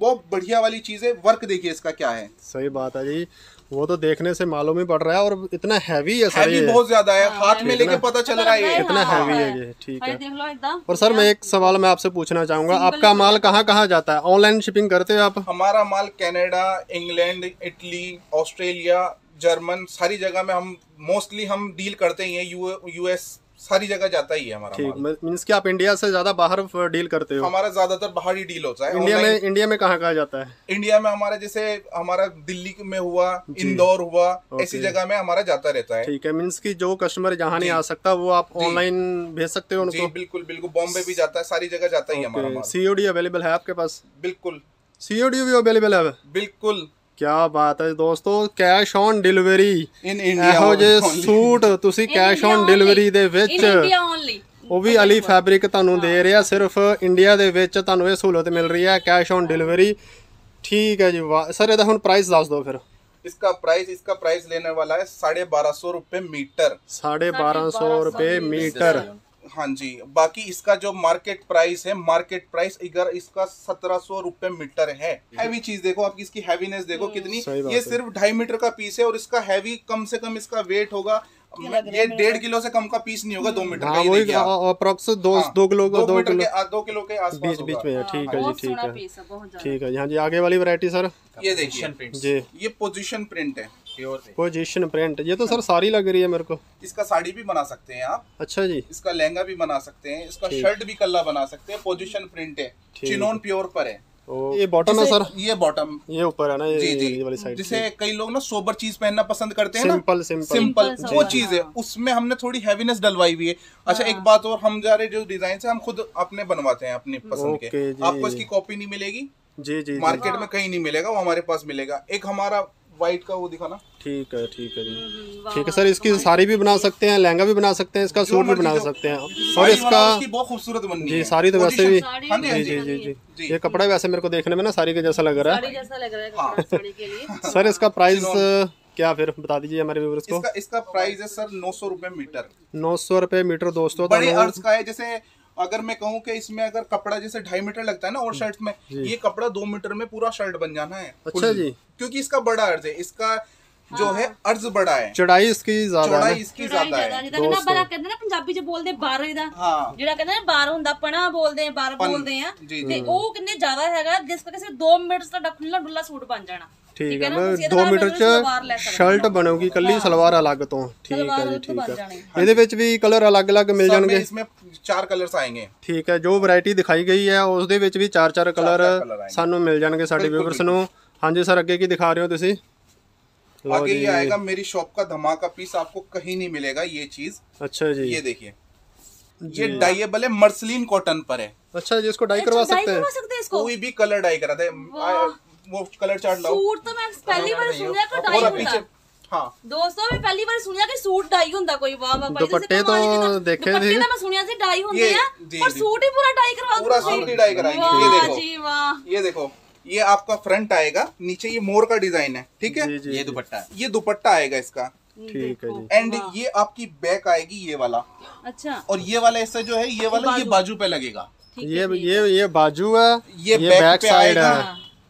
बहुत बढ़िया वाली चीज़ है वर्क देखिए इसका क्या है। सही बात है जी। वो तो देखने से मालूम ही पड़ रहा है और इतना हैवी है सर हैवी बहुत ज़्यादा है हाथ में लेके पता चल रहा है इतना हाँ, हैवी है। है। ये ठीक है। देख लो एकदम और सर मैं एक सवाल मैं आपसे पूछना चाहूँगा आपका माल कहाँ कहाँ जाता है? ऑनलाइन शिपिंग करते हो आप? हमारा माल Canada England Italy Australia German सारी जगह में हम मोस्टली हम डील करते ही हैं यूएस सारी जगह जाता ही है हमारा ठीक मीन्स कि आप इंडिया से ज़्यादा बाहर डील करते हो? हमारा ज़्यादातर बाहर ही डील होता है इंडिया में इंडिया में कहाँ कहाँ जाता है? इंडिया में हमारा जैसे हमारा दिल्ली में हुआ इंदौर हुआ ऐसी जगह में हमारा जाता रहता है। ठीक है मीन्स की जो कस्टमर जहाँ नहीं आ सकता वो आप ऑनलाइन भेज सकते हो उनको? बिल्कुल बिल्कुल बॉम्बे भी जाता है सारी जगह जाता ही है हमारा सीओडी अवेलेबल है आपके पास? बिल्कुल। सीओडी भी अवेलेबल है? बिल्कुल। ਕਿਆ ਬਾਤ ਹੈ ਦੋਸਤੋ cash on delivery in India ਇਹੋ ਜੇ ਸੂਟ ਤੁਸੀਂ ਕੈਸ਼ ਔਨ ਡਿਲੀਵਰੀ ਦੇ ਵਿੱਚ ਉਹ ਵੀ ਅਲੀ ਫੈਬਰਿਕ ਤੁਹਾਨੂੰ ਦੇ ਰਿਹਾ ਸਿਰਫ ਇੰਡੀਆ ਦੇ ਵਿੱਚ ਤੁਹਾਨੂੰ ਇਹ ਸਹੂਲਤ ਮਿਲ ਰਹੀ ਹੈ ਕੈਸ਼ ਔਨ ਡਿਲੀਵਰੀ ਠੀਕ ਹੈ ਜੀ वाह सर ये हम प्राइस दस दो फिर इसका प्राइस इसका प्राइस लेने वाला है साढ़े बारह सौ रुपये मीटर हाँ जी बाकी इसका जो मार्केट प्राइस है मार्केट प्राइस अगर इसका सत्रह सौ रुपए मीटर है हैवी चीज़ देखो आप इसकी हैवीनेस देखो कितनी ये सिर्फ़ ढाई मीटर का पीस है और इसका हैवी कम से कम इसका वेट होगा ये डेढ़ किलो से कम का पीस नहीं होगा दो मीटर का हाँ ये वही अप्रोक्स दो हाँ, दो किलो दो दो मीटर किलो। के दो किलो के आसपास बीच बीच में ठीक है जी ठीक है। है ठीक है जी हाँ जी आगे वाली वैरायटी सर ये देखिए जी ये पोजीशन प्रिंट है। पोजीशन प्रिंट ये तो सर सारी लग रही है मेरे को। इसका साड़ी भी बना सकते हैं आप। अच्छा जी। इसका लहंगा भी बना सकते हैं। इसका शर्ट भी कल्ला बना सकते हैं। पोजीशन प्रिंट है। चिनोन प्योर पर है। ये बॉटम है सर? ये बॉटम ये ऊपर है ना ये जी जी। ये वाली साइड जिसे कई लोग ना सोबर चीज़ पहनना पसंद करते हैं ना। सिंपल सिंपल सिंपल वो चीज़ है। हाँ। उसमें हमने थोड़ी हैवीनेस डलवाई हुई है। अच्छा एक बात और हम जा रहे जो डिज़ाइन है हम खुद अपने बनवाते हैं अपनी पसंद के। आपको इसकी कॉपी नहीं मिलेगी? जी जी जी। मार्केट में कहीं नहीं मिलेगा वो हमारे पास मिलेगा। एक हमारा व्हाइट का वो दिखाना। ठीक है ठीक है जी। ठीक है सर इसकी साड़ी भी बना सकते हैं लहंगा भी बना सकते हैं इसका सूट भी बना सकते हैं। और इसका बहुत खूबसूरत तो हाँ बन जी साड़ी तो वैसे भी जी जी जी जी। ये कपड़ा वैसे मेरे को देखने में ना साड़ी के जैसा लग रहा है। हाँ। सर इसका प्राइस क्या फिर बता दीजिए हमारे को। इसका इसका प्राइस है सर नौ सौ रुपए मीटर। नौ सौ रुपए मीटर दोस्तों तो बड़े अर्ज़ का है जैसे अगर मैं कहूँ कि इसमें अगर कपड़ा जैसे ढाई मीटर लगता है ना और शर्ट में ये कपड़ा दो मीटर में पूरा शर्ट बन जाना है अच्छा full। जी। क्योंकि इसका बड़ा अर्ज है इसका जो है अर्ज बड़ा है ਚੜਾਈ इसकी ज्यादा है चौड़ाई ना इसकी ਚੜਾਈ ज्यादा ਜ਼ਿਆਦਾ है ਜਿੱਦਾਂ ਕਹਿੰਦਾ ਬੜਾ ਕਹਿੰਦੇ ਨਾ ਪੰਜਾਬੀ ਚ ਬੋਲਦੇ 12 ਦਾ हाँ ਜਿਹੜਾ ਕਹਿੰਦਾ ਨਾ 12 ਹੁੰਦਾ ਪਣਾ ਬੋਲਦੇ ਆ 12 ਪਨ, ਬੋਲਦੇ ਆ ਜੀ, ਤੇ ਉਹ ਕਿੰਨੇ ਜ਼ਿਆਦਾ ਹੈਗਾ ਜਿਸ ਕਰਕੇ ਸਿਰਫ 2 ਮਿੰਟ 'ਚ ਤੁਹਾਡਾ ਖੁੱਲਾ ਡੁੱਲਾ ਸੂਟ ਬਣ ਜਾਣਾ ਠੀਕ ਹੈ ਨਾ? ਮੈਂ ਤੁਸੀਂ ਇਹਦੇ 2 ਨਾਲ ਮੀਟਰ ਮੈਨੂੰ ਸਲਵਾਰ ਲੈ ਚ ਸਕਦੇ ਸ਼ਰਟ ਬਣੂਗੀ ਕੱਲੀ ਸਲਵਾਰ ਅਲੱਗ ਤੋਂ ਠੀਕ ਹੈ ਸਲਵਾਰ ਜੀ ਉਹ ਤੋਂ ਠੀਕ ਬਣ ਹੈ ਜਾਣੀ ਇਹਦੇ ਵਿੱਚ ਵੀ ਕਲਰ ਅਲੱਗ-ਅਲੱਗ ਮਿਲ सब में ਜਾਣਗੇ इसमें चार कलर्स आएंगे ਠੀਕ ਹੈ ਜੋ ਵੈਰਾਈਟੀ ਦਿਖਾਈ ਗਈ ਹੈ ਉਸ ਦੇ ਵਿੱਚ ਵੀ ਚਾਰ ਚਾਰ ਕਲਰ ਚਾਰ colour ਆਏਂਗੇ। ਸਾਨੂੰ ਮਿਲ ਜਾਣਗੇ ਸਾਡੇ ਬਿਲਕੁਲ, ਵਿਊਵਰਸ ਨੂੰ ਹਾਂਜੀ ਸਰ ਅੱਗੇ ਕੀ ਦਿਖਾ ਰਹੇ ਹੋ ਤੁਸੀਂ ਲਓ आगे ਜੀ ये आएगा मेरी शॉप का धमाका पीस आपको कहीं नहीं मिलेगा ये चीज अच्छा जी ये देखिए ये डाइएबल है मर्सलिन कॉटन पर है अच्छा जी इसको डाई करवा डाई सकते हैं करवा सकते हैं इसको कोई भी कलर डाई करा दे आ, वो कलर चार्ट लाओ। सूट तो मैं पहली बार सुनया का डाई हाँ। दोस्तों मैं पहली बार कि सूट डाई हुंदा कोई वाह वाह दुपट्टे तो देखे थे। दुपट्टे मैं सुनया डाई पर सूट ही पूरा डाई करवा पूरा सूट ही डाई कराएँगे। ये देखो। जी वाह। ये देखो ये आपका फ्रंट आएगा नीचे ये मोर का डिज़ाइन है ठीक है? ये दुपट्टा है। ये दुपट्टा आएगा इसका। ठीक है जी। एंड ये आपकी बैक आएगी ये वाला। अच्छा। और ये वाला ऐसा जो है ये वाला ये बाजू। पे लगेगा। ये ये ये बाजू है ये, बैक, बैक साइड है। हाँ।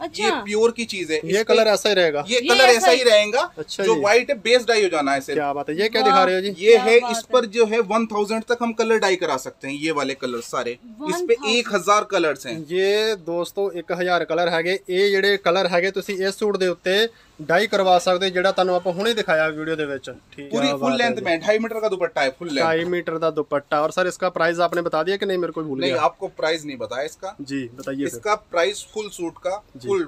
अच्छा। ये प्योर की चीज है ये इस पे- कलर ऐसा ही रहेगा ये ये कलर ऐसा ऐसा ही ही- रहेगा अच्छा जो जी। व्हाइट है बेस डाई हो जाना है सिर्फ क्या बात है ये क्या दिखा रहे हो जी ये क्या है बात इस पर जो है वन थाउजेंड तक हम कलर डाई करा सकते हैं ये वाले कलर सारे इस पे 1000 एक हजार कलर्स हैं ਇਹ ਦੋਸਤੋ 1000 ਕਲਰ ਹੈਗੇ ਇਹ ਜਿਹੜੇ ਕਲਰ ਹੈਗੇ ਤੁਸੀਂ ਇਸ ਸੂਟ ਦੇ ਉੱਤੇ ਡਾਈ ਕਰਵਾ ਸਕਦੇ ਹੋ, ਜਿਹੜਾ ਤੁਹਾਨੂੰ ਆਪਾਂ ਹੁਣੇ ਦਿਖਾਇਆ ਵੀਡੀਓ ਦੇ ਵਿੱਚ ਠੀਕ पूरी फुल लेंथ में ढाई मीटर का दुपट्टा है फुल लेंथ 2.5 मीटर ਦਾ ਦੁਪੱਟਾ और सर इसका प्राइस आपने बता दिया कि नहीं मेरे को भूल नहीं गया आपको प्राइस नहीं बताया इसका जी बताइए फिर इसका प्राइस फुल सूट का फुल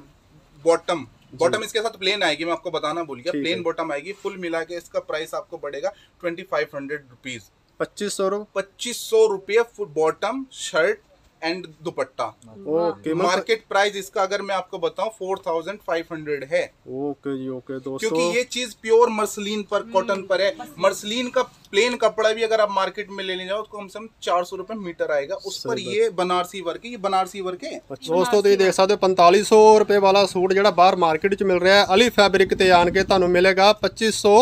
बॉटम बॉटम इसके साथ प्लेन आएगी मैं आपको बताना भूल गया ठीक प्लेन है। बॉटम आएगी फुल मिला के इसका प्राइस आपको बढ़ेगा ट्वेंटी फाइव हंड्रेड रुपीज पच्चीस सौ पच्चीस सौ रुपये full bottom shirt and dupatta okay मतलब मार्केट प्राइस इसका अगर मैं आपको बताऊं फोर थाउजेंड फाइव हंड्रेड है ओके जी ओके क्योंकि दोस्तों ये चीज प्योर मर्सलीन पर कॉटन पर है मर्सलीन का प्लेन कपड़ा भी अगर आप मार्केट में लेने जाओ तो कम से कम चार सौ रुपए मीटर आएगा उस पर ये बनारसी वर्क है ये बनारसी वर्क है ਦੋਸਤੋ ਤੁਸੀਂ ਦੇਖ ਸਕਦੇ ਹੋ 4500 ਰੁਪਏ ਵਾਲਾ ਸੂਟ ਜਿਹੜਾ ਬਾਹਰ ਮਾਰਕੀਟ 'ਚ ਮਿਲ ਰਿਹਾ ਹੈ ਅਲੀ ਫੈਬਰਿਕ ਤੇ ਆਣ ਕੇ ਤੁਹਾਨੂੰ ਮਿਲੇਗਾ 2500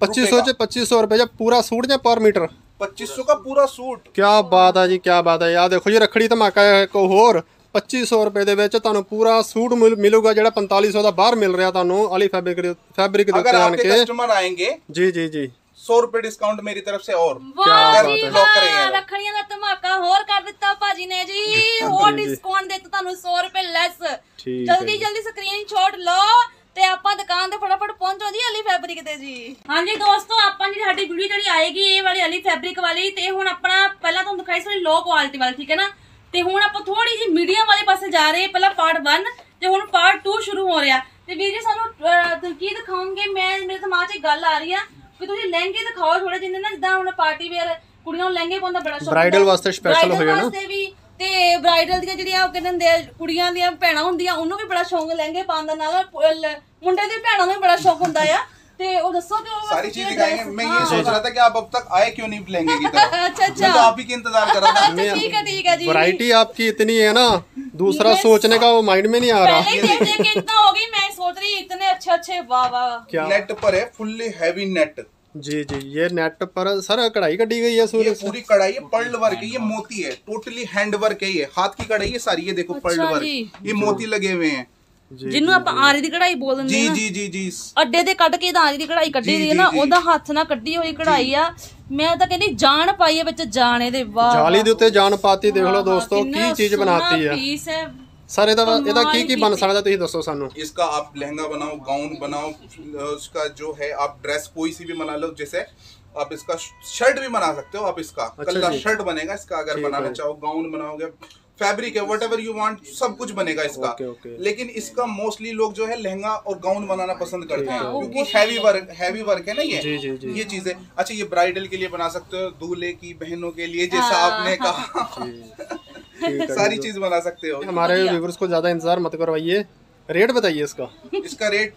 2500 ਚ 2500 ਰੁਪਏ ਜਾਂ ਪੂਰਾ ਸੂਟ ਜਾਂ ਪਰ ਮੀਟਰ पच्चीस सौ का पूरा सूट ਕੀ ਬਾਤ ਹੈ ਜੀ ਕੀ ਬਾਤ ਹੈ ਆ ਦੇਖੋ ਜੀ ਰੱਖੜੀ ਧਮਾਕਾ ਹੈ ਇੱਕ ਹੋਰ 2500 ਰੁਪਏ ਦੇ ਵਿੱਚ ਤੁਹਾਨੂੰ ਪੂਰਾ ਸੂਟ ਮਿਲ- ਮਿਲੂਗਾ ਜਿਹੜਾ 4500 ਦਾ ਬਾਹਰ ਮਿਲ ਰਿਹਾ ਤੁਹਾਨੂੰ ਅਲੀ ਫੈਬਰਿਕ ਦੇ ਫੈਬਰਿਕ ਦੇ अगर ਉੱਤੇ ਆਣ आपके ਕੇ कस्टमर आएंगे ਜੀ ਜੀ ਜੀ सौ रुपए डिस्काउंट मेरी तरफ से और ਵਾਹ बात ਜੀ है। लॉक करेंगे ਵਾਹ आप। ਰੱਖੜੀਆਂ ਦਾ ਧਮਾਕਾ ਹੋਰ ਕਰ ਦਿੱਤਾ ਭਾਜੀ ਨੇ ਜੀ ਹੋਰ ਡਿਸਕਾਊਂਟ ਦਿੱਤਾ ਤੁਹਾਨੂੰ 100 ਰੁਪਏ ਲੈਸ ਠੀਕ ਹੈ ਜਲਦੀ ਜਲਦੀ ਸਕਰੀਨਸ਼ਾਟ ਲਓ ਤੇ ਆਪਾਂ ਦੁਕਾਨ ਤੇ ਫਟਾਫਟ ਪਹੁੰਚੋ ਜੀ ਅਲੀ ਫੈਬਰਿਕ ਤੇ ਜੀ ਹਾਂਜੀ ਦੋਸਤੋ ਆਪਾਂ ਜੀ ਸਾਡੀ ਵੀਡੀਓ ਜਿਹੜੀ ਆਏਗੀ ਇਹ ਵਾਲੀ ਅਲੀ ਫੈਬਰਿਕ ਵਾਲੀ ਤੇ ਹੁਣ ਆਪਣਾ ਪਹਿਲਾਂ ਤੁਹਾਨੂੰ ਦਿਖਾਈ ਸੀ ਲੋ ਕੁਆਲਿਟੀ ਵਾਲੀ ਠੀਕ ਹੈ ਨਾ ਤੇ ਹੁਣ ਆਪਾਂ ਥੋੜੀ ਜੀ ਮੀਡੀਅਮ ਵਾਲੇ ਪਾਸੇ ਜਾ ਰਹੇ। ਪਹਿਲਾਂ ਪਾਰਟ 1 ਤੇ ਹੁਣ ਪਾਰਟ 2 ਸ਼ੁਰੂ ਹੋ ਰਿਹਾ ਤੇ ਵੀਰ ਜੀ ਸਾਨੂੰ ਅਹ, ਤੁਸੀਂ ਕੀ ਦਿਖਾਓਗੇ ਮੈਂ ਮੇਰੇ ਦਿਮਾਗ 'ਚ ਗੱਲ ਆ ਰਹੀ ਆ ਕਿ ਤੁਸੀਂ ਲਹਿੰਗੇ ਦਿਖਾਓ ਥੋੜੇ ਜਿੰਨੇ ਨਾ ਜਿੱਦਾਂ ਹੁਣ ਪਾਰਟੀ ਵੇਅਰ ਕੁੜੀਆਂ ਨੂੰ ਲਹਿੰਗੇ ਪਾਉਣ ਦਾ ਬੜਾ ਸ਼ੌਕ ਹੁੰਦਾ। ਵਾਸਤੇ Bridal ਹੋਇਆ ਨਾ। ਵਾਸਤੇ ਵੀ ਤੇ ਬ੍ਰਾਈਡਲ ਦੀਆਂ ਜਿਹੜੀਆਂ ਉਹ ਕਹਿੰਦੇ ਹੁੰਦੇ ਆ, ਕੁੜੀਆਂ ਦੀਆਂ ਭੈਣਾਂ ਹੁੰਦੀਆਂ ਉਹਨੂੰ ਵੀ ਬੜਾ ਸ਼ੌਂਕ ਲਹਿੰਗੇ ਪਾਉਣ ਦਾ ਨਾਲ ਮੁੰਡੇ ਦੀ ਭੈਣਾਂ ਨੂੰ ਵੀ ਬੜਾ ਸ਼ੌਂਕ ਹੁੰਦਾ ਆ ਤੇ ਉਹ ਦੱਸੋ ਕਿ ਉਹ सारी वास्ते चीज क्या दिखाएंगे dress- मैं हाँ। ये सोच रहा था कि आप अब तक आए क्यों नहीं लेंगे की तरफ अच्छा मैं अच्छा तो आप ही के इंतजार कर रहा था अच्छा ठीक है ठीक है जी वैरायटी आपकी इतनी है ना दूसरा मैं सोचने का वो माइंड में नहीं आ रहा पहले देख देख के इतना हो गई मैं सोच रही इतने अच्छे अच्छे वाह वाह क्या नेट पर है फुल्ली हैवी नेट जी जी ये नेट पर सर कढ़ाई कटी गई है ये सूर्य से पूरी कढ़ाई है पर्ल वर्क है ये मोती है टोटली हैंड वर्क है ये हाथ की कढ़ाई है सारी ये देखो पर्ल अच्छा वर्क जी। ये मोती लगे हुए हैं जी ਜਿਹਨੂੰ ਆਪਾਂ ਆਰੀ ਦੀ ਕਢਾਈ ਬੋਲ ਦਿੰਦੇ जी ਆ जी जी जी ਅੱਡੇ ਤੇ ਕੱਢ ਕੇ ਤਾਂ ਆਰੀ ਦੀ ਕਢਾਈ ਕੱਢੀ ਜੀ, ਦੀ ਹੈ ਜੀ, ਨਾ ਜੀ। ਉਹਦਾ ਹੱਥ ਨਾਲ ਕੱਢੀ ਹੋਈ ਕਢਾਈ ਆ ਮੈਂ ਤਾਂ ਕਹਿੰਦੀ ਜਾਨ ਪਾਈ ਹੈ ਵਿੱਚ ਜਾਨ ਇਹਦੇ ਵਾਹ ਜਾਲੀ ਦੇ ਉੱਤੇ ਜਾਨ ਪਾਤੀ ਦੇਖ ਲਓ ਦੋਸਤੋ ਕੀ ਚੀਜ਼ ਬਣਾਤੀ ਹੈ ਪੀਸ ਹੈ ਸਰ ਇਹਦਾ ਇਹਦਾ ਕੀ ਕੀ ਬਣ कमाल ਸਕਦਾ ਤੁਸੀਂ ਦੱਸੋ ਸਾਨੂੰ इसका आप लहंगा बनाओ गाउन बनाओ उसका जो है आप ड्रेस कोई सी भी बना लो जैसे आप इसका शर्ट भी बना सकते हो आप इसका अच्छा कल का जी। शर्ट बनेगा इसका अगर ठीक बनाना है। चाहो गाउन बनाओगे फैब्रिक है वट एवर यू वांट सब कुछ बनेगा इसका। Okay, okay. लेकिन इसका मोस्टली लोग जो है लहंगा और गाउन बनाना पसंद करते हैं क्योंकि हैवी वर्क हैवी वर्क है ना ये? जी, जी, जी। ये चीज़। है अच्छा ये ब्राइडल के लिए बना सकते हो दूल्हे की बहनों के लिए जैसा हाँ, आपने कहा। सारी चीज़ बना सकते हो। हमारे व्यूवर्स को ज़्यादा इंतज़ार मत करवाइए। रेट बताइए इसका। इसका रेट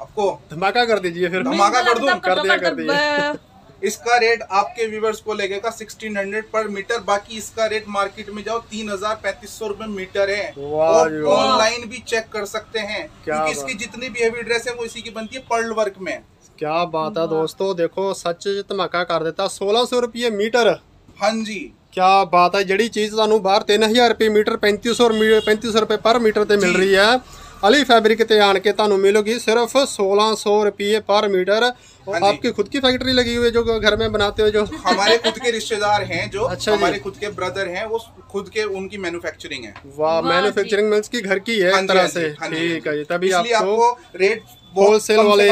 आपको धमाका कर दीजिए फिर। धमाका कर दूँ? कर दिया, कर दिया। इसका रेट आपके व्यूवर्स को लगेगा 1600 पर मीटर बाकी इसका रेट मार्केट में जाओ तीन हजार पैंतीस सौ रूपए मीटर है वाह और जी वाह। ऑनलाइन भी चेक कर सकते हैं क्या क्योंकि बात। इसकी जितनी भी हेवी ड्रेस है वो इसी की बनती है पर्ल वर्क में क्या बात है दोस्तों देखो ਸੱਚ ਧਮਾਕਾ ਕਰ ਦਿੱਤਾ 1600 ਰੁਪਏ ਮੀਟਰ हाँ जी ਕਿਆ ਬਾਤ ਹੈ ਜਿਹੜੀ ਚੀਜ਼ ਤੁਹਾਨੂੰ ਬਾਹਰ 3000 ਰੁਪਏ ਮੀਟਰ 3500 ਰੁਪਏ 3500 ਰੁਪਏ ਪਰ ਮੀਟਰ ਤੇ ਮਿਲ ਰਹੀ ਹੈ ਅਲੀ ਫੈਬਰਿਕ ਤੇ ਆਣ के ਤੁਹਾਨੂੰ ਮਿਲੂਗੀ सिर्फ 1600 रुपये पर मीटर और हाँ जी। आपकी खुद की फैक्ट्री लगी हुई है जो घर में बनाते हो जो हमारे खुद के रिश्तेदार हैं जो अच्छा जी। हमारे खुद के ब्रदर हैं वो खुद के उनकी मैन्युफैक्चरिंग है वाह मैन्युफैक्चरिंग मिल्स की घर की है हाँ एक जी, तरह हाँ से जी, हाँ जी, ठीक हाँ है जी। जी तभी इसलिए आपको आपको रेट बहुत होलसेल वाले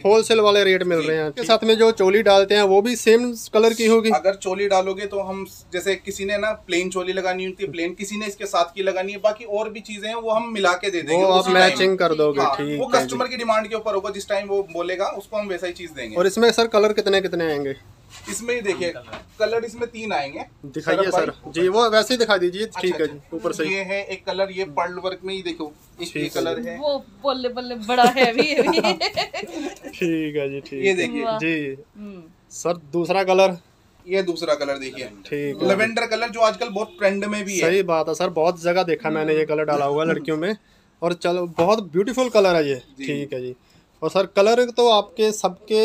होलसेल वाले रेट मिल रहे हैं। के साथ में जो चोली डालते हैं वो भी सेम कलर की होगी। अगर चोली डालोगे तो हम जैसे किसी ने ना प्लेन चोली लगानी होती है प्लेन किसी ने इसके साथ की लगानी है बाकी और भी चीज़ें हैं वो हम मिला के दे देंगे। वो आप मैचिंग कर दोगे हाँ, ठीक वो कस्टमर की डिमांड के ऊपर होगा जिस टाइम वो बोलेगा उसको हम वैसा ही चीज़ देंगे। और इसमें सर कलर कितने कितने आएँगे? इसमें ही देखिए कलर इसमें तीन आएँगे। दिखाइए सर। जी वो वैसे ही दिखा दीजिए अच्छा, ठीक है अच्छा। ऊपर से ये है एक कलर ये पर्ल वर्क में ही देखो ये ठीक है कलर है। वो बल्ले बल्ले बड़ा हैवी है ठीक है जी ठीक। ये देखिए। जी। सर दूसरा कलर? ये दूसरा कलर देखिए। ठीक है। लेवेंडर कलर जो आजकल बहुत ट्रेंड में भी है। सही बात है सर बहुत जगह देखा मैंने ये कलर डाला हुआ लड़कियों में। और चलो बहुत ब्यूटीफुल कलर है ये। ठीक है जी। और सर कलर तो आपके सबके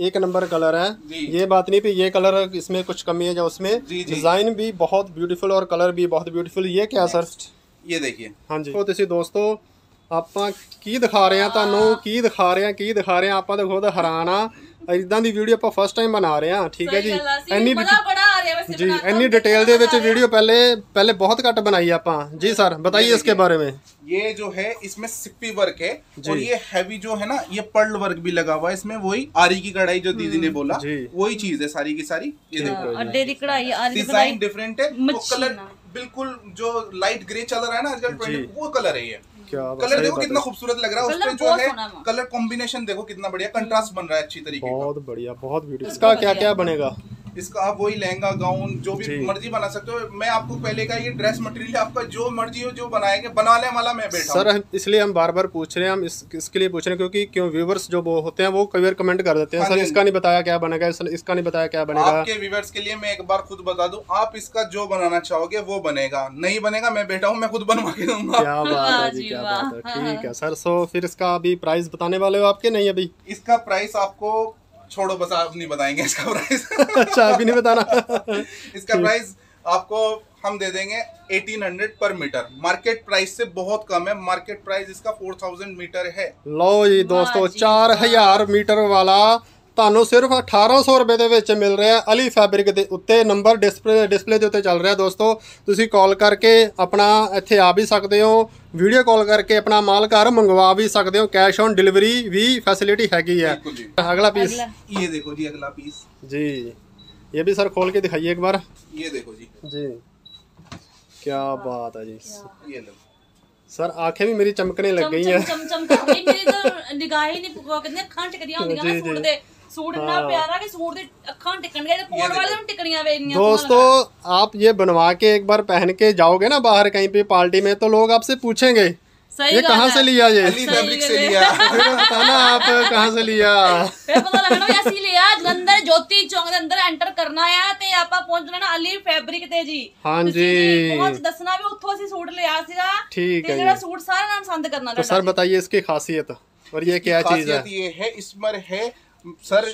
एक नंबर कलर है जी। ये बात नहीं भी ये कलर इसमें कुछ कमी है या उसमें जी, जी। डिजाइन भी बहुत ब्यूटीफुल और कलर भी बहुत ब्यूटीफुल ये क्या है सर ये देखिए ਹਾਂਜੀ ਉਹ ਤੁਸੀਂ ਦੋਸਤੋ ਆਪਾਂ ਕੀ ਦਿਖਾ ਰਹੇ ਆ ਤੁਹਾਨੂੰ ਕੀ ਦਿਖਾ ਰਹੇ ਆ ਕੀ ਦਿਖਾ ਰਹੇ ਆ ਆਪਾਂ ਤਾਂ ਖੁਦ ਹੈਰਾਨ ਆ ਇਦਾਂ ਦੀ ਵੀਡੀਓ ਆਪਾਂ ਫਸਟ ਟਾਈਮ ਬਣਾ ਰਹੇ ਆ ਠੀਕ ਹੈ ਜੀ ਇੰਨੀ ਮਜ਼ਾ ਬੜਾ ਆ ਰਿਹਾ ਵੈਸੇ जी बनाते इतनी हुए डिटेल कितना ਦੇ ਵਿੱਚ मजा आ रहा है। वीडियो पहले पहले बहुत घट बनाई आपा जी सर बताइए इसके बारे में ये जो है इसमें सिप्पी वर्क है जी। और ये हैवी जो है ना ये पर्ल वर्क भी लगा हुआ है इसमें वही आरी की कढ़ाई जो दीदी ने बोला जी। वही चीज है सारी की सारी ये देखो अड्डे दी कढ़ाई आरी दी डिजाइन कढ़ाई डिफरेंट है वो मच्छी कलर ना। बिल्कुल जो लाइट ग्रे चल रहा है ना आजकल जी। 20 वो कलर है ये क्या बात कलर सही देखो बात कितना है। खूबसूरत लग रहा है उस कलर पे जो बहुत है सोना है। कलर कॉम्बिनेशन देखो कितना बढ़िया कंट्रास्ट बन रहा है अच्छी तरीके का बहुत बढ़िया बहुत वीडियो इसका क्या क्या बनेगा इसका आप वही लहंगा गाउन जो भी मर्ज़ी बना सकते हो। मैं आपको पहले का ये ड्रेस मटेरियल आपका जो मर्ज़ी हो जो बनाएँगे बनाने वाला मैं बैठा सर इसलिए हम बार बार पूछ रहे हैं हम इस, इसके लिए पूछ रहे हैं क्योंकि क्यों व्यूवर्स जो वो होते हैं वो कई बार कमेंट कर देते हैं हाँ सर इसका नहीं बताया क्या बनेगा? इस- इसका नहीं बताया क्या बनेगा? आपके व्यूवर्स के लिए मैं एक बार खुद बता दूँ आप इसका जो बनाना चाहोगे वो बनेगा। नहीं बनेगा मैं बैठा हूँ मैं खुद बनवा के दूँगा। क्या बात है जी जी, क्या बात है ठीक है। सर सो फिर इसका अभी प्राइस बताने वाले हो आपके नहीं अभी? इसका प्राइस आपको छोड़ो बस आप नहीं बताएँगे इसका प्राइस अच्छा आप ही नहीं बताना। इसका प्राइस आपको हम दे देंगे 1800 पर मीटर मार्केट प्राइस से बहुत कम है। मार्केट प्राइस इसका 4000 मीटर है। लो जी दोस्तों हाँ चार हज़ार हाँ। मीटर वाला ਤੁਹਾਨੂੰ ਸਿਰਫ 1800 ਰੁਪਏ ਦੇ ਵਿੱਚ ਮਿਲ ਰਿਹਾ ਅਲੀ ਫੈਬਰਿਕ ਦੇ ਉੱਤੇ ਨੰਬਰ ਡਿਸਪਲੇ ਡਿਸਪਲੇ ਦੇ ਉੱਤੇ ਚੱਲ ਰਿਹਾ ਦੋਸਤੋ। ਤੁਸੀਂ ਕਾਲ ਕਰਕੇ ਆਪਣਾ ਇੱਥੇ ਆ ਵੀ ਸਕਦੇ ਹੋ ਵੀਡੀਓ ਕਾਲ ਕਰਕੇ ਆਪਣਾ ਮਾਲ ਘਰ ਮੰਗਵਾ ਵੀ ਸਕਦੇ ਹੋ ਕੈਸ਼ ਔਨ ਡਿਲੀਵਰੀ ਵੀ ਫੈਸਿਲਿਟੀ ਹੈਗੀ ਹੈ। ਅਗਲਾ ਪੀਸ ਇਹ ਦੇਖੋ ਜੀ ਅਗਲਾ ਪੀਸ ਜੀ। ਇਹ ਵੀ ਸਰ ਖੋਲ ਕੇ ਦਿਖਾਈਏ ਇੱਕ ਵਾਰ। ਇਹ ਦੇਖੋ ਜੀ। ਜੀ। ਕੀ ਬਾਤ ਹੈ ਜੀ। ਇਹ ਲਓ। ਸਰ ਆਖੇ ਵੀ ਮੇਰੀ ਚਮਕਣੇ ਲੱਗ ਗਈ ਹੈ। ਚਮ ਚਮ ਤਾਂ ਨਿਗਾਹ ਹੀ ਨਹੀਂ ਕਹਿੰਦੇ ਖੰਟ ਕਰੀਆਂ ਹੁੰਦੀਆਂ ਨਾ ਸੂਟ ਦੇ। ਸੂਟ ਇੰਨਾ ਪਿਆਰਾ ਕਿ ਸੂਟ ਦੀ ਅੱਖਾਂ ਟਿਕਣਗੇ ਤੇ ਪਾਉਣ ਵਾਲੇ ਨੂੰ ਟਿਕਣੀਆਂ ਵੇ ਇੰਨੀਆਂ दोस्तों आप ये बनवा के एक बार पहन के जाओगे ना बाहर कहीं पे पार्टी में तो लोग आपसे पूछेंगे सही ये गल कहाँ है। से लिया ये अली सही फैब्रिक से गल है। लिया फिर बताना आप कहाँ से लिया ਫੇਰ ਪਤਾ ਲੱਗਣਾ ਵੀ ਅਸੀਂ ਲਿਆ ਜਲੰਧਰ ਜੋਤੀ ਚੌਂਕ ਦੇ ਅੰਦਰ ਐਂਟਰ ਕਰਨਾ ਆ ਤੇ ਆਪਾਂ ਪਹੁੰਚਣਾ ਨਾ ਅਲੀ ਫੈਬਰਿਕ ਤੇ ਜੀ हाँ ਤੁਸੀਂ जी ਪਹੁੰਚ ਦੱਸਣਾ ਵੀ ਉੱਥੋਂ ਅਸੀਂ ਸੂਟ ਲਿਆ ਸੀਗਾ ठीक ਤੇ है ਜਿਹੜਾ जी ਸੂਟ ਸਾਰਾ ਨਾਲ ਪਸੰਦ करना तो सर बताइए इसकी खासियत और ये क्या चीज है खासियत ये है इसमें है सर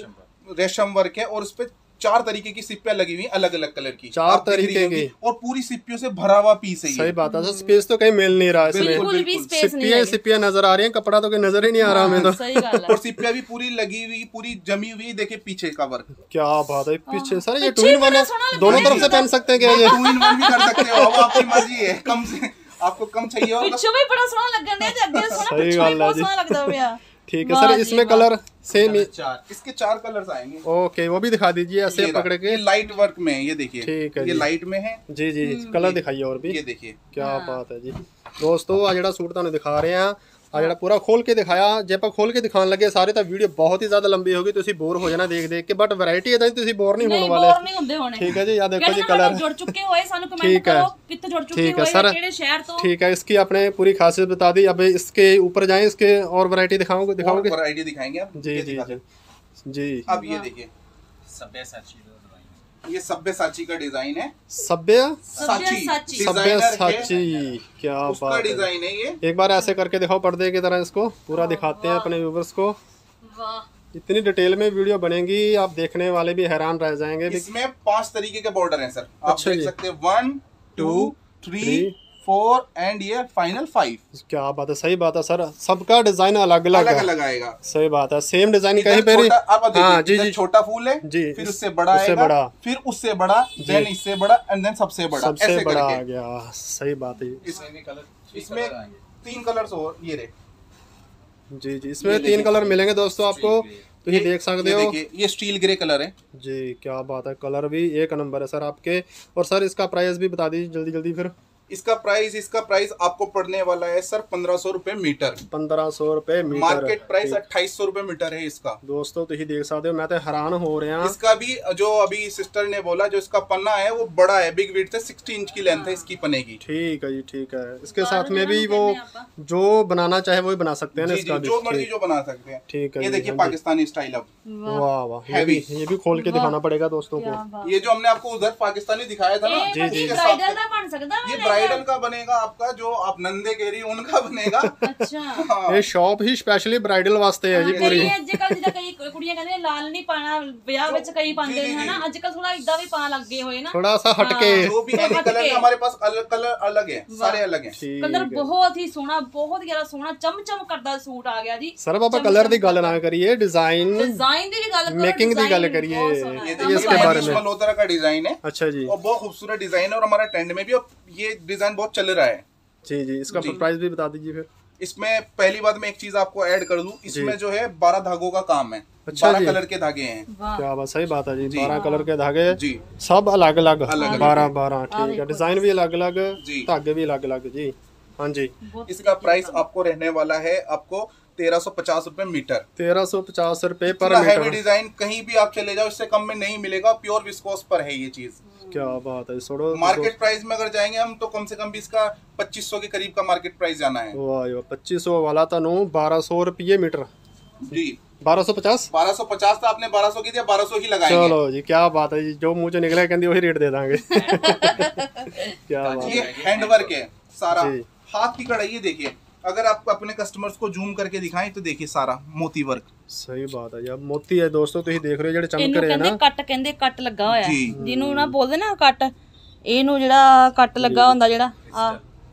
रेशम वर्क। है और उसपे चार तरीके की सिप्पियाँ लगी हुई अलग अलग कलर की। चार तरीके की। और पूरी सिप्पियों से भरा हुआ पीस है सही बात है तो स्पेस तो कहीं मिल नहीं रहा है इसमें सिप्पियाँ सिप्पियाँ नज़र आ रही हैं कपड़ा तो कहीं नज़र ही नहीं आ रहा हाँ, हमें तो। और सिप्पियाँ भी पूरी लगी हुई पूरी जमी हुई देखे पीछे का वर्क क्या बात है पीछे हाँ। सर ये टू इन वन दोनों तरफ़ से पहन सकते हैं क्या ये? टू इन वन भी कर सकते हो आपकी मर्ज़ी है कम से आपको कम चाहिए होगा। पिछू भी बड़ा सोना लगने है अग्गे सोना पिछू भी बहुत लगता लगदा पिया ਬਹੁਤ ਜੀ। ਸੋਹਣਾ ਲੱਗਦਾ ਪਿਆ ठीक है वाह सर जी, इसमें वाह। कलर सेम ही चार इसके चार कलर्स आएंगे ओके वो भी दिखा दीजिए ऐसे ये रहा। पकड़ के ये लाइट वर्क में है ये देखिए ठीक है ये जी। लाइट में है ਜੀ ਜੀ ਕਲਰ ਦਿਖਾਈਏ ਹੋਰ ਵੀ ये देखिए ਕੀ ਬਾਤ ਹੈ ਜੀ ਦੋਸਤੋ ਆ ਜਿਹੜਾ ਸੂਟ ਤੁਹਾਨੂੰ ਦਿਖਾ ਰਹੇ ਆ ਆ ਜਿਹੜਾ ਪੂਰਾ ਖੋਲ ਕੇ ਦਿਖਾਇਆ ਜੇ ਆਪਾਂ ਖੋਲ ਕੇ ਦਿਖਾਣ ਲੱਗੇ ਸਾਰੇ ਤਾਂ ਵੀਡੀਓ ਬਹੁਤ ਹੀ ਜ਼ਿਆਦਾ ਲੰਬੀ ਹੋਗੀ ਤੁਸੀਂ ਬੋਰ ਹੋ ਜਾਣਾ ਦੇਖ ਦੇਖ ਕੇ ਬਟ ਵੈਰਾਈਟੀ ਇਦਾਂ ਤੁਸੀਂ ਬੋਰ ਨਹੀਂ ਹੋਣ ਨਹੀਂ ਵਾਲੇ ਬੋਰ ਨਹੀਂ ਹੁੰਦੇ ਹੋਣੇ ਠੀਕ ਹੈ ਜੀ ਆ ਦੇਖੋ ਜੀ ਕਿਹੜੇ ਨਾਲ ਕਲਰ ਜੁੜ ਚੁੱਕੇ ਹੋਏ ਸਾਨੂੰ ਕਮੈਂਟ ठीक है। ਕਰੋ ਕਿੱਥੇ ਜੁੜ ਚੁੱਕੇ ठीक है, ਹੋਏ सर। ਕਿਹੜੇ ਸ਼ਹਿਰ ਤੋਂ ठीक है इसकी आपने पूरी खासियत बता दी अब इसके ऊपर जाएं इसके और वैरायटी दिखाओगे दिखाओगे वैरायटी दिखाएंगे आप जी ये जी दिखा जी दो। जी अब ये देखिए ये सभ्य साची का डिज़ाइन है। सभ्य? साची। सभ्य साची। क्या उसका बात है। डिज़ाइन है ये। एक बार ऐसे करके दिखाओ पर्दे की तरह इसको पूरा दिखाते हैं अपने व्यूवर्स को। इतनी डिटेल में वीडियो बनेगी आप देखने वाले भी हैरान रह जाएँगे। इसमें पाँच तरीके के बॉर्डर हैं सर आप अच्छा देख सकते हैं। One two three three, four and ये फाइनल फाइव। क्या बात है? सही बात है सर। सबका डिज़ाइन अलग अलग अलग अलग आएगा। सही बात है। सेम डिज़ाइन कहीं पे छोटा हाँ जी जी। छोटा फूल है जी, फिर उससे बड़ा उससे बड़ा। फिर उससे बड़ा देन इससे बड़ा एंड देन सबसे बड़ा। सबसे बड़ा आ गया। सही बात है। इसमें तीन कलर्स और ये रहे जी जी। इसमें तीन कलर मिलेंगे दोस्तों आपको। तो ये देख सकते ये हो। ये स्टील ग्रे कलर है। जी क्या बात है। कलर भी एक नंबर है सर आपके। और सर इसका प्राइस भी बता दीजिए जल्दी जल्दी फिर। इसका प्राइस इसका प्राइस आपको पड़ने वाला है सर पंद्रह सौ रूपए मीटर। पंद्रह सौ रूपए मार्केट प्राइस अट्ठाईस सौ रूपए मीटर है इसका। दोस्तों तो ही देख सकते हो मैं तो हैरान हो रहा इसका भी जो अभी सिस्टर ने बोला जो इसका पन्ना है वो बड़ा है बिग वीट से सिक्सटी इंच की लेंथ है इसकी पने की। ठीक है जी ठीक है। इसके साथ में भी वो जो बनाना चाहे वो बना सकते हैं इसका जो मर्ज़ी जो बना सकते हैं। ठीक है ये देखिए हाँ पाकिस्तानी स्टाइल अब। वाह। वाह ये भी ये भी खोल के दिखाना पड़ेगा दोस्तों को। ये जो हमने आपको उधर पाकिस्तानी दिखाया था ना जी जी ये ब्राइडल ब्राइडल का बनेगा आपका जो आप नंदे कह रही हो, उनका बनेगा ਅੱਛਾ हाँ, ਇਹ ਸ਼ਾਪ ਹੀ ਸਪੈਸ਼ਲੀ ਬ੍ਰਾਈਡਲ ਵਾਸਤੇ ਹੈ ਜੀ ਪੂਰੀ ਕਈ ਅੱਜ ਕੱਲ ਜਿੱਦਾਂ ਕਈ ਕੁੜੀਆਂ ਕਹਿੰਦੇ ਲਾਲ ਨਹੀਂ ਪਾਣਾ ਵਿਆਹ ਵਿੱਚ ਕਈ ਪਾਉਂਦੇ ਨੇ ਹਨਾ ਅੱਜ ਕੱਲ ਥੋੜਾ ਇਦਾਂ ਵੀ ਪਾਣ ਲੱਗੇ ਹੋਏ ਨਾ ਥੋੜਾ ਸਾ ਹਟ ਕੇ जो भी एनी हट कलर के। का हमारे पास अलग कलर अलग है सारे अलग हैं ਠੀਕ ਕਲਰ ਹੈ ਬਹੁਤ ਹੀ ਸੋਹਣਾ ਬਹੁਤ ਜ਼ਿਆਦਾ ਸੋਹਣਾ ਚਮਚਮ ਕਰਦਾ ਸੂਟ ਆ ਗਿਆ ਜੀ ਸਰ ਆਪਾਂ ਕਲਰ ਦੀ ਗੱਲ ਨਾ ਕਰੀਏ ਡਿਜ਼ਾਈਨ डिजाइन ਦੀ ਵੀ ਗੱਲ ਕਰੋ Making ਦੀ ਗੱਲ design करिए। बहुत सोहना ये है। देखिए इसके ये बारे में। मनीष मल्होत्रा का डिजाइन है अच्छा जी और बहुत खूबसूरत डिजाइन है और हमारा ट्रेंड में भी और ये डिज़ाइन बहुत चल रहा है। जी जी इसका जी। प्राइस भी बता दीजिए फिर। इसमें पहली बात मैं एक चीज़ आपको ऐड कर दूँ इसमें जो है बारह धागों का काम है। अच्छा बारह कलर के धागे हैं। क्या बात सही बात है जी जी। बारह कलर के धागे जी। सब अलग अलग बारह बारह ठीक है डिज़ाइन भी अलग अलग धागे भी अलग अलग जी। हाँ जी। इसका प्राइस आपको रहने वाला है आपको तेरह सौ पचास रूपए मीटर। तेरह सौ पचास रूपए पर नहीं मिलेगा प्योर विस्कोस पर है ये चीज़। क्या बात है मार्केट प्राइस तो में अगर जाएँगे हम तो कम से कम भी इसका पच्चीस सौ के करीब का मार्केट प्राइस जाना है। पच्चीस सौ वाला था नो बारह सौ रुपये मीटर। जी। बारह सौ पचास? बारह सौ पचास था आपने बारह सौ की दिया बारह सौ ही लगाए चलो जी क्या बात है जी जो मुझे निकला कहती वही रेट दे देंगे। क्या बात है। हैंडवर्क है सारा। हाथ की कढ़ाई देखिए। अगर आप अपने कस्टमर्स को जूम करके दिखाएं तो देखिए सारा मोती वर्क ਸਹੀ ਬਾਤ ਹੈ ਯਾਰ ਮੋਤੀ ਹੈ ਦੋਸਤੋ ਤੁਸੀਂ ਦੇਖ ਰਹੇ ਹੋ ਜਿਹੜੇ ਚਮਕ ਇਹਨੂੰ ਰਹੇ ਕਹਿੰਦੇ ਨਾ ਕੱਟ ਕਹਿੰਦੇ ਕੱਟ ਲੱਗਾ ਹੋਇਆ ਜੀ। ਜਿਹਨੂੰ ਨਾ ਬੋਲਦੇ ਨਾ ਕੱਟ ਇਹਨੂੰ ਜਿਹੜਾ ਕੱਟ ਲੱਗਾ ਹੁੰਦਾ ਜਿਹੜਾ ਆ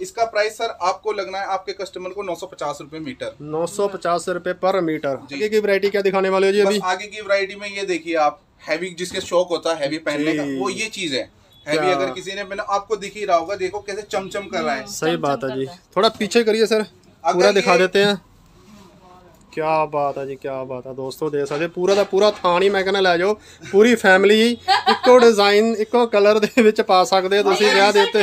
इसका प्राइस सर आपको लगना है आपके कस्टमर को नौ सौ पचास रूपए मीटर नौ सौ पचास रुपए पर मीटर जी। आगे की वैरायटी क्या दिखाने वाले हो जी अभी बस आगे की वैरायटी में ये देखिए आप हैवी जिसके शौक होता है हैवी पहनने का जी। वो ये चीज है हैवी क्या? अगर किसी ने पहना आपको दिख ही रहा होगा देखो कैसे चमचम कर रहा है सही बात है जी थोड़ा पीछे करिए सर पूरा ये- दिखा देते हैं क्या बात है जी क्या बात है दोस्तों देख ਸਕਦੇ ਪੂਰਾ ਦਾ ਪੂਰਾ ਥਾਣ ਹੀ ਮੈਂ ਕਹਿੰਦਾ ਲੈ ਜਾਓ ਪੂਰੀ ਫੈਮਿਲੀ ਇੱਕੋ ਡਿਜ਼ਾਈਨ ਇੱਕੋ ਕਲਰ ਦੇ ਵਿੱਚ ਪਾ ਸਕਦੇ ਹੋ ਤੁਸੀਂ ਵਿਆਹ ਦੇ ਉੱਤੇ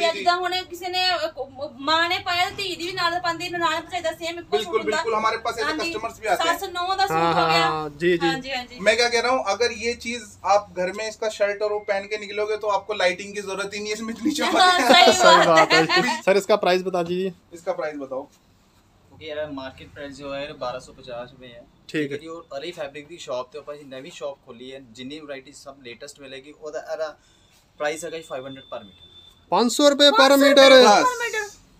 ਟ੍ਰੈਂਡ ਵੀ ਭਾਈ ਚੱਲਦਾ ਪਿਆ ਜਿੱਦਾਂ ਹੁਣ ਕਿਸੇ ਨੇ ਅਹ, ਮਾਂ ਨੇ ਪਾਇਆ ਤੇ ਧੀ ਦੀ ਵੀ ਨਾਲ ਪਾਉਂਦੀ ਨਨਾਣ ਭਜਾਈ ਸੇਮ ਇੱਕੋ बिल्कुल ਸੂਟ ਹੁੰਦਾ बिल्कुल हमारे पास ऐसे ਹਾਂਜੀ, कस्टमर्स भी आते हैं ਸੱਸ ਨੌ ਦਾ हाँ ਸੂਟ ਹੋ हाँ ਗਿਆ हाँ जी जी ਹਾਂਜੀ ਹਾਂਜੀ मैं क्या कह रहा हूँ अगर ये चीज आप घर में इसका शर्ट और वो पहन के निकलोगे तो आपको लाइटिंग की जरूरत ही नहीं है इसमें इतनी चमक हाँ, है सही सही बात बात है सर इसका प्राइस बता दीजिए इसका प्राइस बताओ ਕਿਉਂਕਿ ਇਹਦਾ ਮਾਰਕੀਟ ਪ੍ਰਾਈਸ ਜੋ ਹੈ 1250 ਰੁਪਏ ਹੈ ਠੀਕ ਹੈ। ਜੀ ਔਰ ਅਲੀ ਫੈਬਰਿਕ ਦੀ ਸ਼ਾਪ ਤੇ ਆਪਾਂ ਜੀ ਨਵੀਂ ਸ਼ਾਪ ਖੋਲੀ ਹੈ ਜਿੰਨੀ ਵੈਰਾਈਟੀ ਸਭ ਲੇਟੈਸਟ ਮਿਲੇਗੀ ਉਹਦਾ ਇਹਦਾ ਪ੍ਰਾਈਸ ਹੈਗਾ ਜੀ 500 ਪਰ ਮੀਟਰ 500 रुपए पर मीटर है।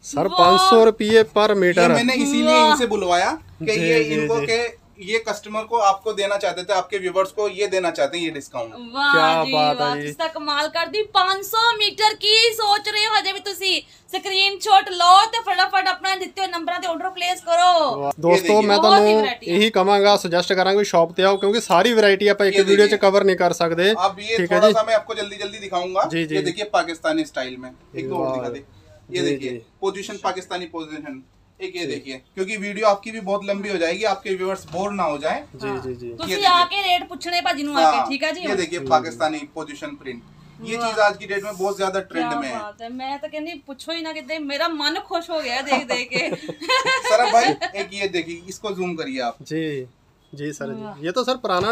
सर 500 रुपये पर मीटर मैंने इसीलिए इनसे बुलवाया कि ये इनको के ये कस्टमर को आपको देना चाहते थे आपके व्यूवर्स को ये देना चाहते हैं ये डिस्काउंट ਵਾਹ ਕਿਆ ਜੀ ਬਾਤ ਹੈ ਵਾਹ ਜੀ। ਤੁਸੀਂ ਤਾਂ ਕਮਾਲ ਕਰਦੀ 500 ਮੀਟਰ ਕੀ ਸੋਚ ਰਹੇ ਹੋ ਹਜੇ ਵੀ ਤੁਸੀਂ ਸਕਰੀਨਸ਼ਾਟ ਲਓ ਤੇ ਫਟਾਫਟ ਆਪਣਾ ਦਿੱਤੇ ਹੋਏ ਨੰਬਰਾਂ ਤੇ ਆਰਡਰ ਪਲੇਸ ਕਰੋ ਦੋਸਤੋ देखिए। ਮੈਂ बहुत ही ਤੁਹਾਨੂੰ variety है। ਇਹੀ ਕਵਾਂਗਾ ਸੁਜੈਸਟ ਕਰਾਂਗਾ ਸ਼ਾਪ ਤੇ ਆਓ ਕਿਉਂਕਿ ਸਾਰੀ ਵੈਰਾਈਟੀ ਆਪਾਂ ਇੱਕ ये ਵੀਡੀਓ 'ਚ देखिए। ਕਵਰ नहीं कर सकते अब ये ठीक है थोड़ा जी सा मैं आपको जल्दी जल्दी दिखाऊंगा जी, जी। ये देखिए पाकिस्तानी स्टाइल में एक दो और वाह। दिखा दे ये जी, देखिए जी। पोजीशन पाकिस्तानी पोजीशन एक ये देखिए क्योंकि वीडियो आपकी भी बहुत लंबी हो जाएगी आपके व्यूअर्स बोर ना हो जाए ਜੀ ਜੀ ਜੀ ਤੁਸੀਂ ਆ ਕੇ ਰੇਟ ਪੁੱਛਣੇ ਭਾਜੀ ਨੂੰ ਆ ਕੇ हाँ, ਠੀਕ ਹੈ ਜੀ ये देखिए पाकिस्तानी पोजीशन प्रिंट ये चीज आज की डेट में बहुत ज्यादा ट्रेंड ਕਿਆ में है ਬਾਤ ਹੈ ਮੈਂ ਤਾਂ ਕਹਿੰਦੀ ਪੁੱਛੋ ਹੀ ਨਾ ਕਿਤੇ ਮੇਰਾ ਮਨ ਖੁਸ਼ ਹੋ ਗਿਆ देख देख के सर भाई एक ये देखिए इसको जूम करिए आप जी जी सर जी। ये तो सर पुराना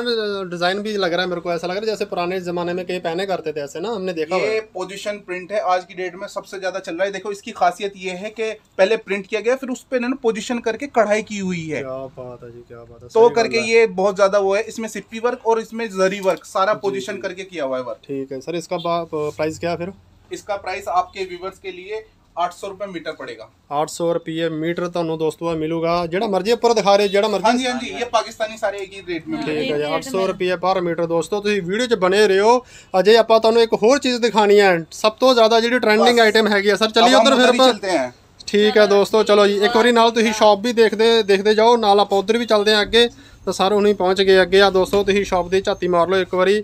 डिज़ाइन भी लग रहा है मेरे को ऐसा लग रहा है जैसे पुराने जमाने में कहीं पहने करते थे ऐसे ना हमने देखा ये पोजीशन प्रिंट है आज की डेट में सबसे ज़्यादा चल रहा है। देखो इसकी खासियत ये है कि पहले प्रिंट किया गया फिर उस पे ना पोजीशन करके कढ़ाई की हुई है। क्या बात है जी क्या बात है। तो करके ये बहुत ज़्यादा वो है इसमें सिप्पी वर्क और इसमें जरी वर्क सारा पोजिशन करके किया हुआ है वर्क ठीक है सर इसका प्राइस क्या है फिर? इसका प्राइस आपके व्यूवर्स के लिए आठ सौ रुपए मीटर पड़ेगा 800 ਰੁਪਏ ਮੀਟਰ ਤੁਹਾਨੂੰ ਦੋਸਤੋ ਮਿਲੂਗਾ ਜਿਹੜਾ ਮਰਜ਼ੀ ਉੱਪਰ ਦਿਖਾ ਰਹੇ ਜਿਹੜਾ हाँ ਮਰਜ਼ੀ जी हाँ जी ये पाकिस्तानी सारे एक ही रेट में मिलेंगे। ਠੀਕ ਹੈ ਜੀ 800 ਰੁਪਏ ਪਰ ਮੀਟਰ ਦੋਸਤੋ ਤੁਸੀਂ ਵੀਡੀਓ 'ਚ ਬਣੇ ਰਹੋ ਅਜੇ ਆਪਾਂ ਤੁਹਾਨੂੰ ਇੱਕ ਹੋਰ ਚੀਜ਼ ਦਿਖਾਣੀ ਹੈ ਸਭ ਤੋਂ ਜ਼ਿਆਦਾ ਜਿਹੜੀ ਟ੍ਰੈਂਡਿੰਗ ਆਈਟਮ ਹੈਗੀ ਆ ਸਰ अब ਚੱਲੀਏ हम ਉਧਰ उधर ਫਿਰ ही ਆਪਾਂ चलते हैं ਠੀਕ ਹੈ ਦੋਸਤੋ ਚਲੋ ਜੀ ਇੱਕ ਵਾਰੀ ਨਾਲ ਤੁਸੀਂ ਸ਼ਾਪ ਵੀ ਦੇਖਦੇ ਦੇਖਦੇ ਜਾਓ ਨਾਲ ਆਪਾਂ ਉਧਰ ਵੀ ਚੱਲਦੇ ਹਾਂ ਅੱਗੇ ਤਾਂ ਸਾਰੇ ਹੁਣੀ ਪਹੁੰਚ ਗਏ ਅੱਗੇ ਆ ਦੋਸਤੋ ਤੁਸੀਂ ਸ਼ਾਪ ਦੀ ਝਾਤੀ ਮਾਰ ਲਓ ਇੱਕ ਵਾਰੀ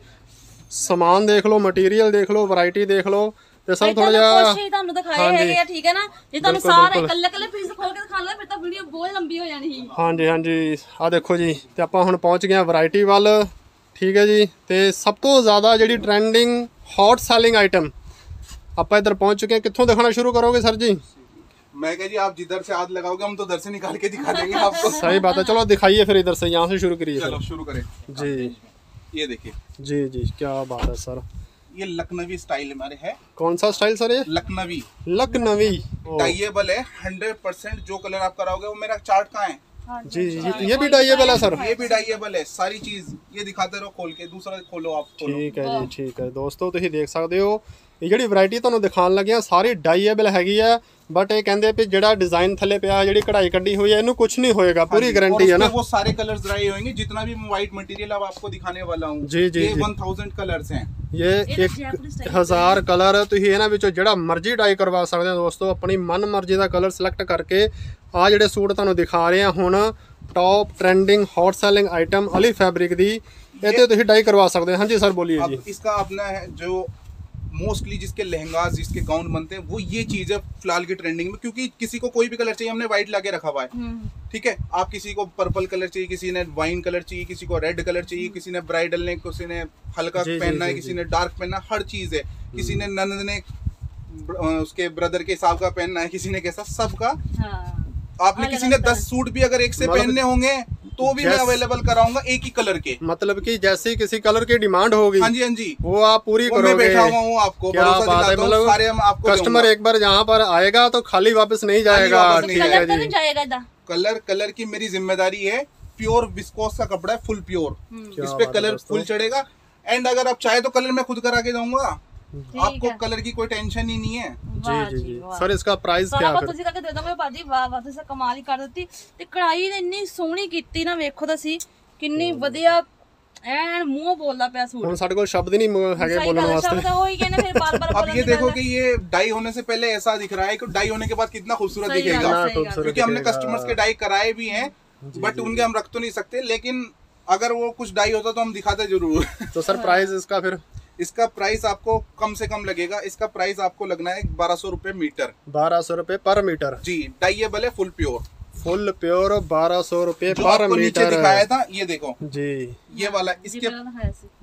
ਸਮਾਨ ਦੇਖ ਲਓ ਮਟੀਰੀਅਲ ਦੇਖ ਲਓ ਵੈਰਾਈਟੀ ਦੇਖ ਲਓ ਤੇ ਸਰ ਥੋੜਾ ਇਦਾਂ ਜਿਹਾ ਕੁਛ ਹੀ ਤੁਹਾਨੂੰ ਦਿਖਾਏ ਹਾਂਜੀ। ਹੈਗੇ ਆ ਠੀਕ ਹੈ ਨਾ ਜੇ ਤੁਹਾਨੂੰ ਬਿਲਕੁਲ, ਸਾਰੇ ਬਿਲਕੁਲ। ਇਕੱਲੇ ਇਕੱਲੇ ਪੀਸ ਖੋਲ ਕੇ ਦਿਖਾ ਲਓ ਫਿਰ ਤਾਂ ਵੀਡੀਓ ਬਹੁਤ ਲੰਬੀ ਹੋ ਜਾਣੀ ਸੀ ਹਾਂਜੀ ਹਾਂਜੀ ਆ ਦੇਖੋ ਜੀ ਤੇ ਆਪਾਂ ਹੁਣ ਪਹੁੰਚ ਗਏ ਆ ਵੈਰਾਈਟੀ ਵੱਲ ਠੀਕ ਹੈ ਜੀ ਤੇ ਸਭ ਤੋਂ ਜ਼ਿਆਦਾ ਜਿਹੜੀ ਟ੍ਰੈਂਡਿੰਗ ਹੌਟ ਸੈਲਿੰਗ ਆਈਟਮ ਆਪਾਂ ਇੱਧਰ ਪਹੁੰਚ ਚੁੱਕੇ ਹਾਂ ਕਿੱਥੋਂ ਦਿਖਾਣਾ ਸ਼ੁਰੂ ਕਰੋਗੇ ਸਰ ਜੀ मैं कह जी आप जिधर से हाथ लगाओगे हम तो उधर से निकाल के दिखा देंगे आपको सही बात है चलो दिखाइए फिर इधर से यहाँ से शुरू करिए चलो सर शुरू करें जी ये देखिए जी जी क्या बात है सर ये लखनवी स्टाइल हमारे है कौन सा स्टाइल सर ये लखनवी लखनवी ओ, डाइएबल है हंड्रेड परसेंट जो कलर आप कराओगे वो मेरा चार्ट कहाँ है जी जी ये- ये भी डाइएबल है सर ये भी डाइएबल है सारी चीज ये दिखाते रहो खोल के दूसरा खोलो आप खोलो ਠੀਕ ਹੈ ਜੀ ਠੀਕ ਹੈ ਦੋਸਤੋ ਤੁਸੀਂ ਦੇਖ ਸਕਦੇ ਹੋ ਇਹ ਜਿਹੜੀ ਵੈਰਾਈਟੀ ਤੁਹਾਨੂੰ ਦਿਖਾਉਣ ਲੱਗਿਆ ਸਾਰੀ ਡਾਈਏਬਲ ਹੈਗੀ ਆ ਬਟ ਇਹ ਕਹਿੰਦੇ ਵੀ ਜਿਹੜਾ ਡਿਜ਼ਾਈਨ ਥੱਲੇ ਪਿਆ ਜਿਹੜੀ ਕਢਾਈ ਕੱਢੀ ਹੋਈ ਹੈ ਇਹਨੂੰ ਕੁਝ ਨਹੀਂ ਹੋਏਗਾ ਪੂਰੀ और ਗਾਰੰਟੀ ਹੈ उसमें ਨਾ वो सारे कलर्स ड्राई होंगे जितना भी व्हाइट मटेरियल अब आपको दिखाने वाला हूँ जी, जी, ये जी। वन थाउजेंड कलर्स हैं ਇਹ ਇੱਕ ਹਜ਼ਾਰ ਕਲਰ ਤੁਸੀਂ ਇਹਨਾਂ ਵਿੱਚੋਂ ਜਿਹੜਾ ਮਰਜ਼ੀ ਡਾਈ ਕਰਵਾ ਸਕਦੇ ਹੋ ਦੋਸਤੋ ਆਪਣੀ ਮਨ ਮਰਜ਼ੀ ਦਾ ਕਲਰ ਸਿਲੈਕਟ ਕਰਕੇ ਆ ਜਿਹੜੇ ਸੂਟ ਤੁਹਾਨੂੰ ਦਿਖਾ ਰਹੇ ਆ ਹੁਣ top trending hot selling item Ali fabric ਦੀ ਇਹ ਤੇ ਤੁਸੀਂ ਡਾਈ ਕਰਵਾ ਸਕਦੇ ਹੋ ਹਾਂਜੀ ਸਰ ਬੋਲੀਏ ਜੀ अब इसका अपना है जो मोस्टली जिसके लहंगास जिसके गाउन बनते हैं वो ये चीज़ है फ़िलहाल की ट्रेंडिंग में क्योंकि किसी को कोई भी कलर चाहिए हमने व्हाइट लाके रखा हुआ है। ठीक है? आप किसी को पर्पल कलर चाहिए किसी ने वाइन कलर चाहिए किसी को रेड कलर चाहिए किसी ने ब्राइडल ने किसी ने हल्का पहनना है किसी ने डार्क पहनना है, हर चीज़ है। किसी ने नंद ने उसके ब्रदर के हिसाब का पहनना है किसी ने कैसा सबका। आपने किसी ने दस सूट भी अगर एक से मतलब- पहनने होंगे तो भी मैं अवेलेबल कराऊँगा एक ही कलर के। मतलब कि जैसे किसी कलर की डिमांड होगी हाँ जी हाँ जी। वो आप पूरी वो मैं बैठा हुआ हूँ आपको क्या बात है? मतलब सारे हम आपको कस्टमर एक बार यहाँ पर आएगा तो खाली वापस नहीं जाएगा ठीक कलर है जी कलर कलर की मेरी ज़िम्मेदारी है प्योर विस्कोस का कपड़ा है फुल प्योर क्या इस पे कलर फुल चढ़ेगा। एंड अगर आप चाहे तो कलर मैं खुद करा के जाऊँगा। आपको है। कलर की कोई टेंशन ही नहीं है ਵਾਹ ਜੀ ਜੀ ਜੀ ਵਾਹ। ਸਰ इसका प्राइस ਸਾਰਾ क्या ਕੁਝ फिर ਤੁਸੀਂ ਕਰਕੇ ਦੇ ਦੋਗੇ ਭਾਜੀ ਵਾਹ ਵਾਹ ਤੁਸੀਂ ਕਮਾਲ ਹੀ ਕਰ ਦਿੱਤੀ ਤੇ ਕੜਾਈ ਨੇ ਇੰਨੀ ਸੋਹਣੀ ਕੀਤੀ ਨਾ ਵੇਖੋ ਤਾਂ ਸੀ ਕਿੰਨੀ ਵਧੀਆ ਐਨ ਮੂੰਹ ਬੋਲਦਾ ਪਿਆ ਸੂਟ ਹੁਣ ਸਾਡੇ ਕੋਲ ਸ਼ਬਦ ਹੀ ਨਹੀਂ ਮ- ਹੈਗੇ ਸਹੀ ਬੋਲਣ ਗੱਲ ਹੈ, ਵਾਸਤੇ ਸ਼ਬਦ ਉਹੀ ਕਹਿੰਦੇ ਫਿਰ ਬਾਰ ਬਾਰ अब ये देखो कि ये डाई होने से पहले ऐसा दिख रहा है कि डाई होने के बाद कितना खूबसूरत सही दिखेगा बात है, कितना सही बात है। खूबसूरत क्योंकि हमने दिखेगा। कस्टमर्स के डाई कराए भी हैं बट उनके हम रख तो नहीं सकते लेकिन अगर वो कुछ डाई होता तो हम दिखाते जरूर तो सर प्राइस इसका फिर इसका प्राइस आपको कम से कम लगेगा। इसका प्राइस आपको लगना है बारह सौ रूपए मीटर। बारह सौ रूपए पर मीटर। जी डाइएबल है फुल प्योर। फुल प्योर बारह सौ रूपए पर नीचे मीटर। दिखाया था ये देखो। जी। ये वाला इसके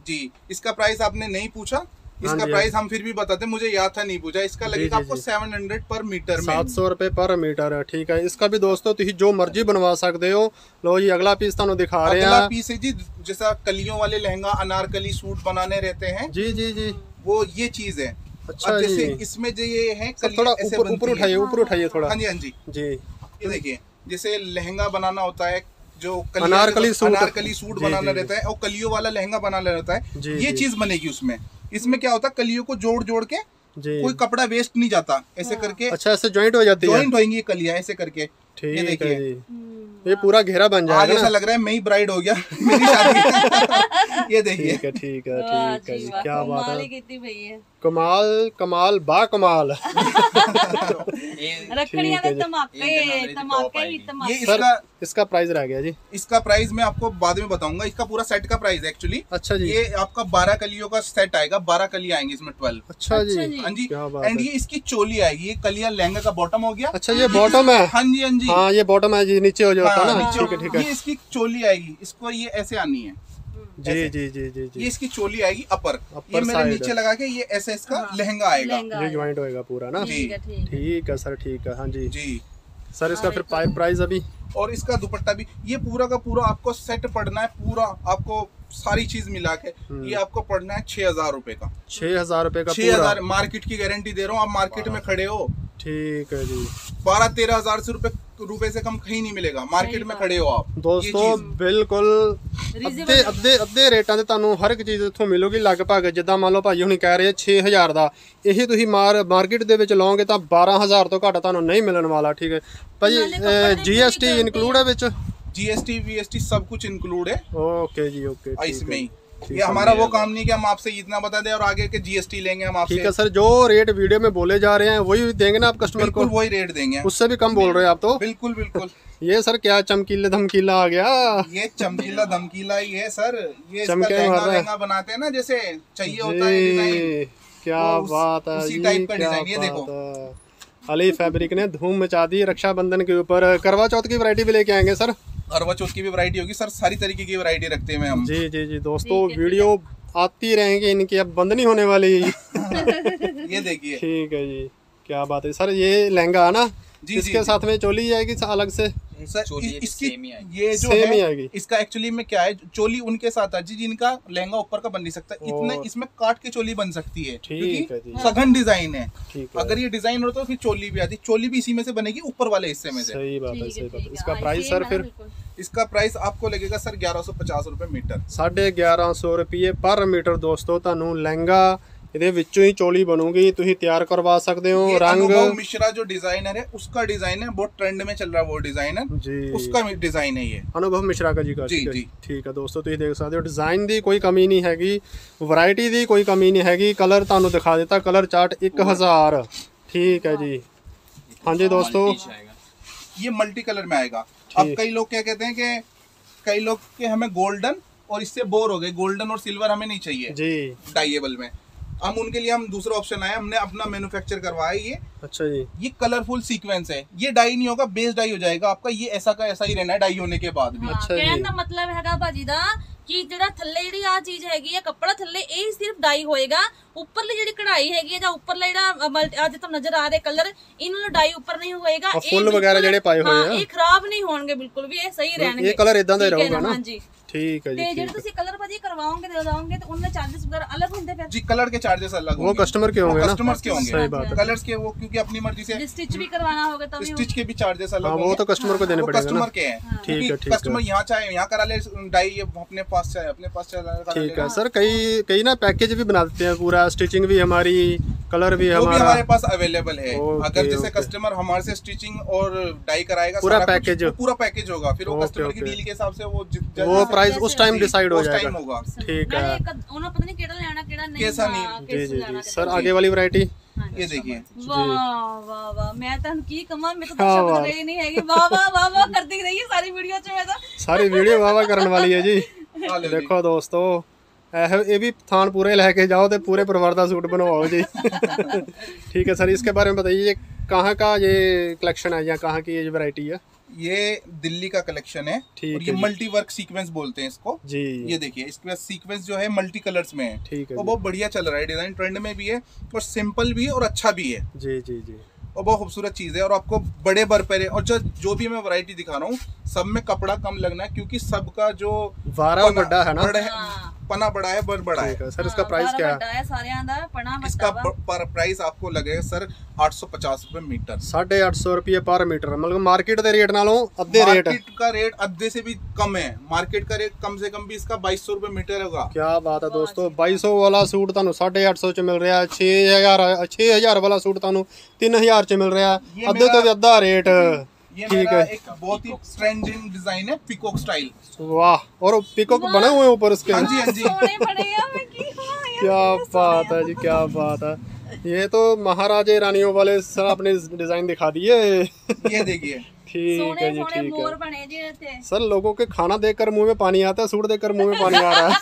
जी इसका प्राइस आपने नहीं पूछा हाँ इसका प्राइस हाँ हम फिर भी बताते मुझे याद था नहीं पूछा। इसका लगेगा आपको सेवन हंड्रेड पर मीटर सात सौ रुपए पर मीटर है ठीक है। इसका भी दोस्तों तुम जो मर्ज़ी बनवा सकते हो। लो जी अगला पीस तुम दिखा रहे हैं। पीस है जी जैसा कलियों वाले लहंगा अनारकली सूट बनाने रहते हैं। जी जी जी। वो ये चीज़ है। अच्छा जैसे इसमें जो ये है थोड़ा ऊपर उठाइए ऊपर उठाइए थोड़ा। हाँ जी हाँ जी। जी। ये देखिए जैसे लहंगा बनाना होता है जो अनारकली सूट। अनारकली सूट बनाना रहता है और कलियों वाला लहंगा बनाना रहता है ये चीज़ बनेगी उसमें। इसमें क्या होता है कलियों को जोड़ जोड़ के कोई कपड़ा वेस्ट नहीं जाता। ऐसे हाँ। करके अच्छा ऐसे ज्वाइंट हो जाती है? ज्वाइंट होगी ये कलिया ऐसे करके। ठीक है देखिए। ये पूरा घेरा बन जाएगा आज ऐसा लग रहा है मैं ही ब्राइड हो गया मेरी शादी। ये देखिए। ठीक है ठीक है ठीक है जी क्या बात है। कमाल कमाल बा कमाल। रखड़ी तमाके तमाके भी तमाके। इसका प्राइस रह गया जी? इसका प्राइस मैं आपको बाद में बताऊँगा। इसका पूरा सेट का प्राइस एक्चुअली अच्छा जी। ये आपका बारह कलियों का सेट आएगा। बारह कलिया आएँगे इसमें ट्वेल्व अच्छा, अच्छा जी। हाँ जी। एंड ये इसकी चोली आएगी। ये कलिया लहंगा का बॉटम हो गया। अच्छा ये बॉटम है? हाँ जी हाँ जी। हाँ ये बॉटम है जी। नीचे हो जाएगा ना? हाँ, ठीक है ठीक है। इसकी चोली आएगी। इसको ये ऐसे आनी है। जी जी जी जी जी। ये इसकी चोली आएगी अपर, अपर ये मेरे नीचे लगा के ये एस एस का हाँ। लहंगा आएगा। ये ज्वाइंट होएगा पूरा ना? ठीक है सर ठीक है। हाँ जी। जी। सर इसका फिर प्राइ- प्राइस अभी? और इसका दुपट्टा भी। ये पूरा का पूरा आपको सेट पड़ना है पूरा आपको सारी चीज मिला के हम्म। ये आपको पड़ना है छह हजार रुपए का छह हजार रुपए का छह पूरा हजार मार्केट की गारंटी दे रहा हूँ आप मार्केट में खड़े हो ठीक है जी बारह तेरह हजार से रुपए रुपए से कम कहीं नहीं मिलेगा मार्केट में खड़े हो आप ਦੋਸਤੋ ये चीज ਬਿਲਕੁਲ ਅੱਧੇ ਅੱਧੇ ਅੱਧੇ ਰੇਟਾਂ ਤੇ ਤੁਹਾਨੂੰ ਹਰ ਇੱਕ ਚੀਜ਼ ਇੱਥੋਂ ਮਿਲੂਗੀ ਲਗਭਗ ਜਿੱਦਾਂ ਮੰਨ ਲਓ ਭਾਜੀ ਹੁਣੀ ਕਹਿ ਰਹੇ ਆ 6000 ਦਾ ਇਹੀ ਤੁਸੀਂ ਮਾਰ ਮਾਰਕੀਟ ਦੇ ਵਿੱਚ ਲਓਗੇ ਤਾਂ 12000 ਤੋਂ ਘੱਟ ਤੁਹਾਨੂੰ ਨਹੀਂ ਮਿਲਣ ਵਾਲਾ ਠੀਕ ਹੈ ਭਾਜੀ ਨਾਲੇ ਕੱਪੜੇ ਦੀ ਜੀਐਸਟੀ ਪੂਰੀ ਇਨਕਲੂਡ ਹੈ ਵਿੱਚ जीएसटी वीएसटी सब कुछ इंक्लूड है। ओके जी ओके इसमें ही। ये हमारा वो काम नहीं कि हम आपसे इतना बता दें और आगे के जीएसटी लेंगे हम आपसे। ठीक है सर जो रेट वीडियो में बोले जा रहे हैं वही देंगे ना आप कस्टमर को? वही रेट देंगे। उससे भी कम बोल रहे हैं आप तो? बिल्कुल बिल्कुल। ये सर क्या चमकीले धमकीला आ गया? ये चमकीला धमकीला ही है सर। ये चमके बनाते हैं ना जैसे चाहिए होता है क्या तो बात है उसी टाइप का डिज़ाइन ये देखो। अली फैब्रिक ने धूम मचा दी रक्षाबंधन के ऊपर करवा चौथ की वरायटी भी लेके आएँगे सर। करवा चौथ की भी वरायटी होगी। सर सारी तरीके की वरायटी रखते हैं हम जी जी जी दोस्तों वीडियो आती रहेंगे इनकी अब बंद नहीं होने वाली। ये देखिए। ठीक है जी क्या बात है। सर ये लहंगा है ना? जी, इसके जी। साथ में चोली जाएगी अलग से? सर चोली इस- इसकी same ही आएगी। ये जो Same ही है आएगी। इसका एक्चुअली में क्या है चोली उनके साथ है जी जिनका लहंगा ऊपर का बन नहीं सकता इतने और- इसमें काट के चोली बन सकती है ठीक क्योंकि है जी। सघन डिजाइन है ठीक है अगर ये डिजाइन होता तो फिर चोली भी आती चोली भी इसी में से बनेगी ऊपर वाले हिस्से में से सही बात है ठीक सही है, बात है ठीक है। इसका हाँ, प्राइस same सर है फिर बिल्कुल। इसका प्राइस आपको लगेगा सर ग्यारह सौ पचास रुपए मीटर ਸਾਢੇ 1100 ਰੁਪਏ ਪਰ ਮੀਟਰ ਦੋਸਤੋ ਤੁਹਾਨੂੰ ਲਹਿੰਗਾ ਇਹਦੇ ਵਿੱਚੋਂ ਹੀ ਚੋਲੀ ਬਣੂਗੀ ਤੁਸੀਂ ਤਿਆਰ ਕਰਵਾ ਸਕਦੇ ਹੋ ये ਰੰਗ अनुभव मिश्रा जो डिजाइनर है उसका डिजाइन है बहुत ट्रेंड में चल रहा है वो डिजाइनर ਜੀ उसका डिजाइन है ये ਅਨੁਭਵ ਮਿਸ਼ਰਾ ਕਾ ਜੀ ਕਾ ਜੀ, ਠੀਕ ਹੈ ਜੀ। ਠੀਕ ਹੈ ਦੋਸਤੋ ਤੁਸੀਂ ਦੇਖ ਸਕਦੇ ਹੋ ਡਿਜ਼ਾਈਨ ਦੀ ਕੋਈ ਕਮੀ ਨਹੀਂ ਹੈਗੀ ਵੈਰਾਈਟੀ ਦੀ ਕੋਈ ਕਮੀ ਨਹੀਂ ਹੈਗੀ ਕਲਰ ਤੁਹਾਨੂੰ ਦਿਖਾ ਦਿੱਤਾ ਕਲਰ ਚਾਰਟ 1000 ਠੀਕ ਹੈ ਜੀ ਹਾਂਜੀ ਦੋਸਤੋ Multi च आएगा। ये मल्टी कलर में आएगा अब कई लोग क्या कहते हैं कि कई लोग के हमें गोल्डन और इससे बोर हो गए गोल्डन और सिल्वर हमें नहीं चाहिए ਜੀ डाइएबल में हम उनके लिए हम दूसरा ऑप्शन आया हमने अपना मैन्युफैक्चर करवाया ये ਅੱਛਾ ਜੀ ये कलरफुल सीक्वेंस है ये डाई नहीं होगा बेस डाई हो जाएगा आपका ये ऐसा का ऐसा ही रहना है डाई होने के बाद भी ਹਾਂ, ਅੱਛਾ ਜੀ। ਕਹਿਣ ਦਾ ਮਤਲਬ ਹੈਗਾ ਭਾਜੀ ਦਾ ਕਿ ਜਿਹੜਾ ਥੱਲੇ ਜਿਹੜੀ ਆ ਚੀਜ਼ ਹੈਗੀ ਹੈ ਕੱਪੜਾ ਥੱਲੇ ਇਹ ਸਿਰਫ ਡਾਈ ਹੋਏਗਾ ਉੱਪਰਲੀ ਜਿਹੜੀ ਕਢਾਈ ਹੈਗੀ ਹੈ ਜਾਂ ਉੱਪਰਲਾ ਜਿਹੜਾ ਮਲਟੀ- ਅੱਜ ਤੁਹਾਨੂੰ ਨਜ਼ਰ ਆ ਰਿਹਾ ਕਲਰ ਇਹਨਾਂ ਨੂੰ ਡਾਈ ਉੱਪਰ ਨਹੀਂ ਹੋਏਗਾ ਆਹ ਇਹ ਫੁੱਲ ਵਗੈਰਾ ਬਿਲਕੁਲ- ਜਿਹੜੇ ਪਾਏ ਹੋਏ ਹਾਂ, ਆ। ਇਹ ਖਰਾਬ ਨਹੀਂ ਹੋਣਗੇ ਬਿਲਕੁਲ ਵੀ ਇਹ ਸਹੀ ਰਹਿਣਗੇ ਇਹ colour ਏਦਾਂ ਦਾ ਹੀ ਠੀਕ ਹੈ ਰਹੂਗਾ ਨਾ? ਹਾਂਜੀ ਠੀਕ ਹੈ ਜੀ ਤੇ ਠੀਕ ਜਿਹੜੇ ਤੁਸੀਂ ਕਲਰ शादी करवाओगे दिलवाओगे तो उनमें चार्जेस वगैरह अलग होंगे फिर। जी कलर के चार्जेस अलग वो कस्टमर के होंगे कस्टमर्स के होंगे। सही बात है। कलर्स के वो क्योंकि अपनी मर्ज़ी से स्टिच भी करवाना होगा तो स्टिच के भी चार्जेस अलग हाँ, वो तो कस्टमर को देने पड़ेगा कस्टमर के हैं। हाँ। ठीक है ठीक है। कस्टमर यहाँ चाहे यहाँ करा ले डाई ये अपने पास चाहे अपने पास चाहे ठीक है सर कई कई ना पैकेज भी बना देते हैं पूरा। स्टिचिंग भी हमारी कलर भी हमारा भी हमारे। पास अवेलेबल है। अगर जैसे कस्टमर हमारे से स्टिचिंग और डाई कराएगा पूरा पैकेज पूरा पैकेज होगा। फिर वो कस्टमर की डील के हिसाब से वो वो प्राइस उस टाइम डिसाइड हो जाएगा। टाइम होगा ठीक है ਨਾਲੇ ਇੱਕ ਉਹਨਾਂ ਪਤਾ ਨਹੀਂ ਕਿਹੜਾ ਲੈਣਾ ਕਿਹੜਾ ਨਹੀਂ कैसा नहीं, ਹਾਂ, जी ਕਿਸ जी ਲੈਣਾ जी सर आगे वाली वैरायटी ये देखिए ਵਾਹ ਵਾਹ ਵਾਹ ਮੈਂ ਤੁਹਾਨੂੰ ਕੀ ਕਹਾਂ ਮੇਰੇ ਤੋਂ ਕਿਆ ਤਾਂ ਬਾਤ। ਸ਼ਬਦ ਰਹੀ ਨਹੀਂ ਹੈਗੀ ਵਾਹ ਵਾਹ ਵਾਹ ਵਾਹ ਕਰਦੀ ਰਹੀ ਹੈ ਸਾਰੀ ਵੀਡੀਓ ਚ ਮੈਂ ਤਾਂ ਸਾਰੀ ਵੀਡੀਓ ਵਾਵਾ ਕਰਨ ਵਾਲੀ ਹੈ ਜੀ हाँ, लो जी। ਦੇਖੋ ਦੋਸਤੋ ਇਹ ਇਹ ਵੀ ਥਾਨ पूरे लेके जाओ तो पूरे परिवार का सूट बनवाओ जी ठीक है सर इसके बारे में बताइए ये कहाँ का ये कलेक्शन है या कहाँ की ये वैरायटी है ये दिल्ली का कलेक्शन है ठीक और ये मल्टी वर्क सीक्वेंस बोलते हैं इसको। जी। ये देखिए इसके बाद सीक्वेंस जो है मल्टी कलर्स में है। ठीक है वो जी। बहुत बढ़िया चल रहा है डिज़ाइन ट्रेंड में भी है और सिंपल भी है और अच्छा भी है। जी जी जी। और बहुत खूबसूरत चीज़ है और आपको बड़े बर बरपेरे और जो जो भी मैं वैरायटी दिखा रहा हूँ सब में कपड़ा कम लगना है क्योंकि सबका जो वारा बड़ा है ना। बड़ा। पना बड़ा है बर बड़ा ठीक है है सर इसका ਹਾਂ, प्राइस ਬਾਰਾਂ क्या है ਵੱਡਾ ਹੈ ਸਾਰਿਆਂ ਦਾ ਪਣਾ इसका ਵੱਡਾ ਵਾ ब- पर प्राइस आपको लगेगा सर आठ सौ पचास रुपए मीटर साढ़े अठ सौ रुपये पर मीटर मतलब मार्केट के रेट नालों अद्धे रेट मार्केट का रेट अद्धे से भी कम है मार्केट का रेट कम से कम भी इसका बाईस सौ रुपए मीटर होगा ਕਿਆ ਬਾਤ ਹੈ ਦੋਸਤੋ 2200 ਵਾਲਾ ਸੂਟ ਤੁਹਾਨੂੰ 850 ਚ ਮਿਲ ਰਿਹਾ 6000 6000 ਵਾਲਾ ਸੂਟ ਤੁਹਾਨੂੰ 3000 ਚ ਮਿਲ ਰਿਹਾ ਇਹ ਅੱਧੇ ਤੋਂ ਮੇਰਾ- ਵੀ ਅੱਧਾ ਰੇਟ ये मेरा एक बहुत ही ट्रेंडिंग डिज़ाइन है पिकॉक स्टाइल वाह और पिकॉक बने हुए हैं ऊपर उसके? हाँ जी हाँ जी। क्या बात है जी क्या बात है। ये तो महाराजे रानियों वाले सर अपने डिज़ाइन दिखा दिए ये देखिए। ठीक है जी ठीक है। सर लोगों के खाना देकर मुँह में पानी आता है सूट देकर मुँह में पानी आ रहा है।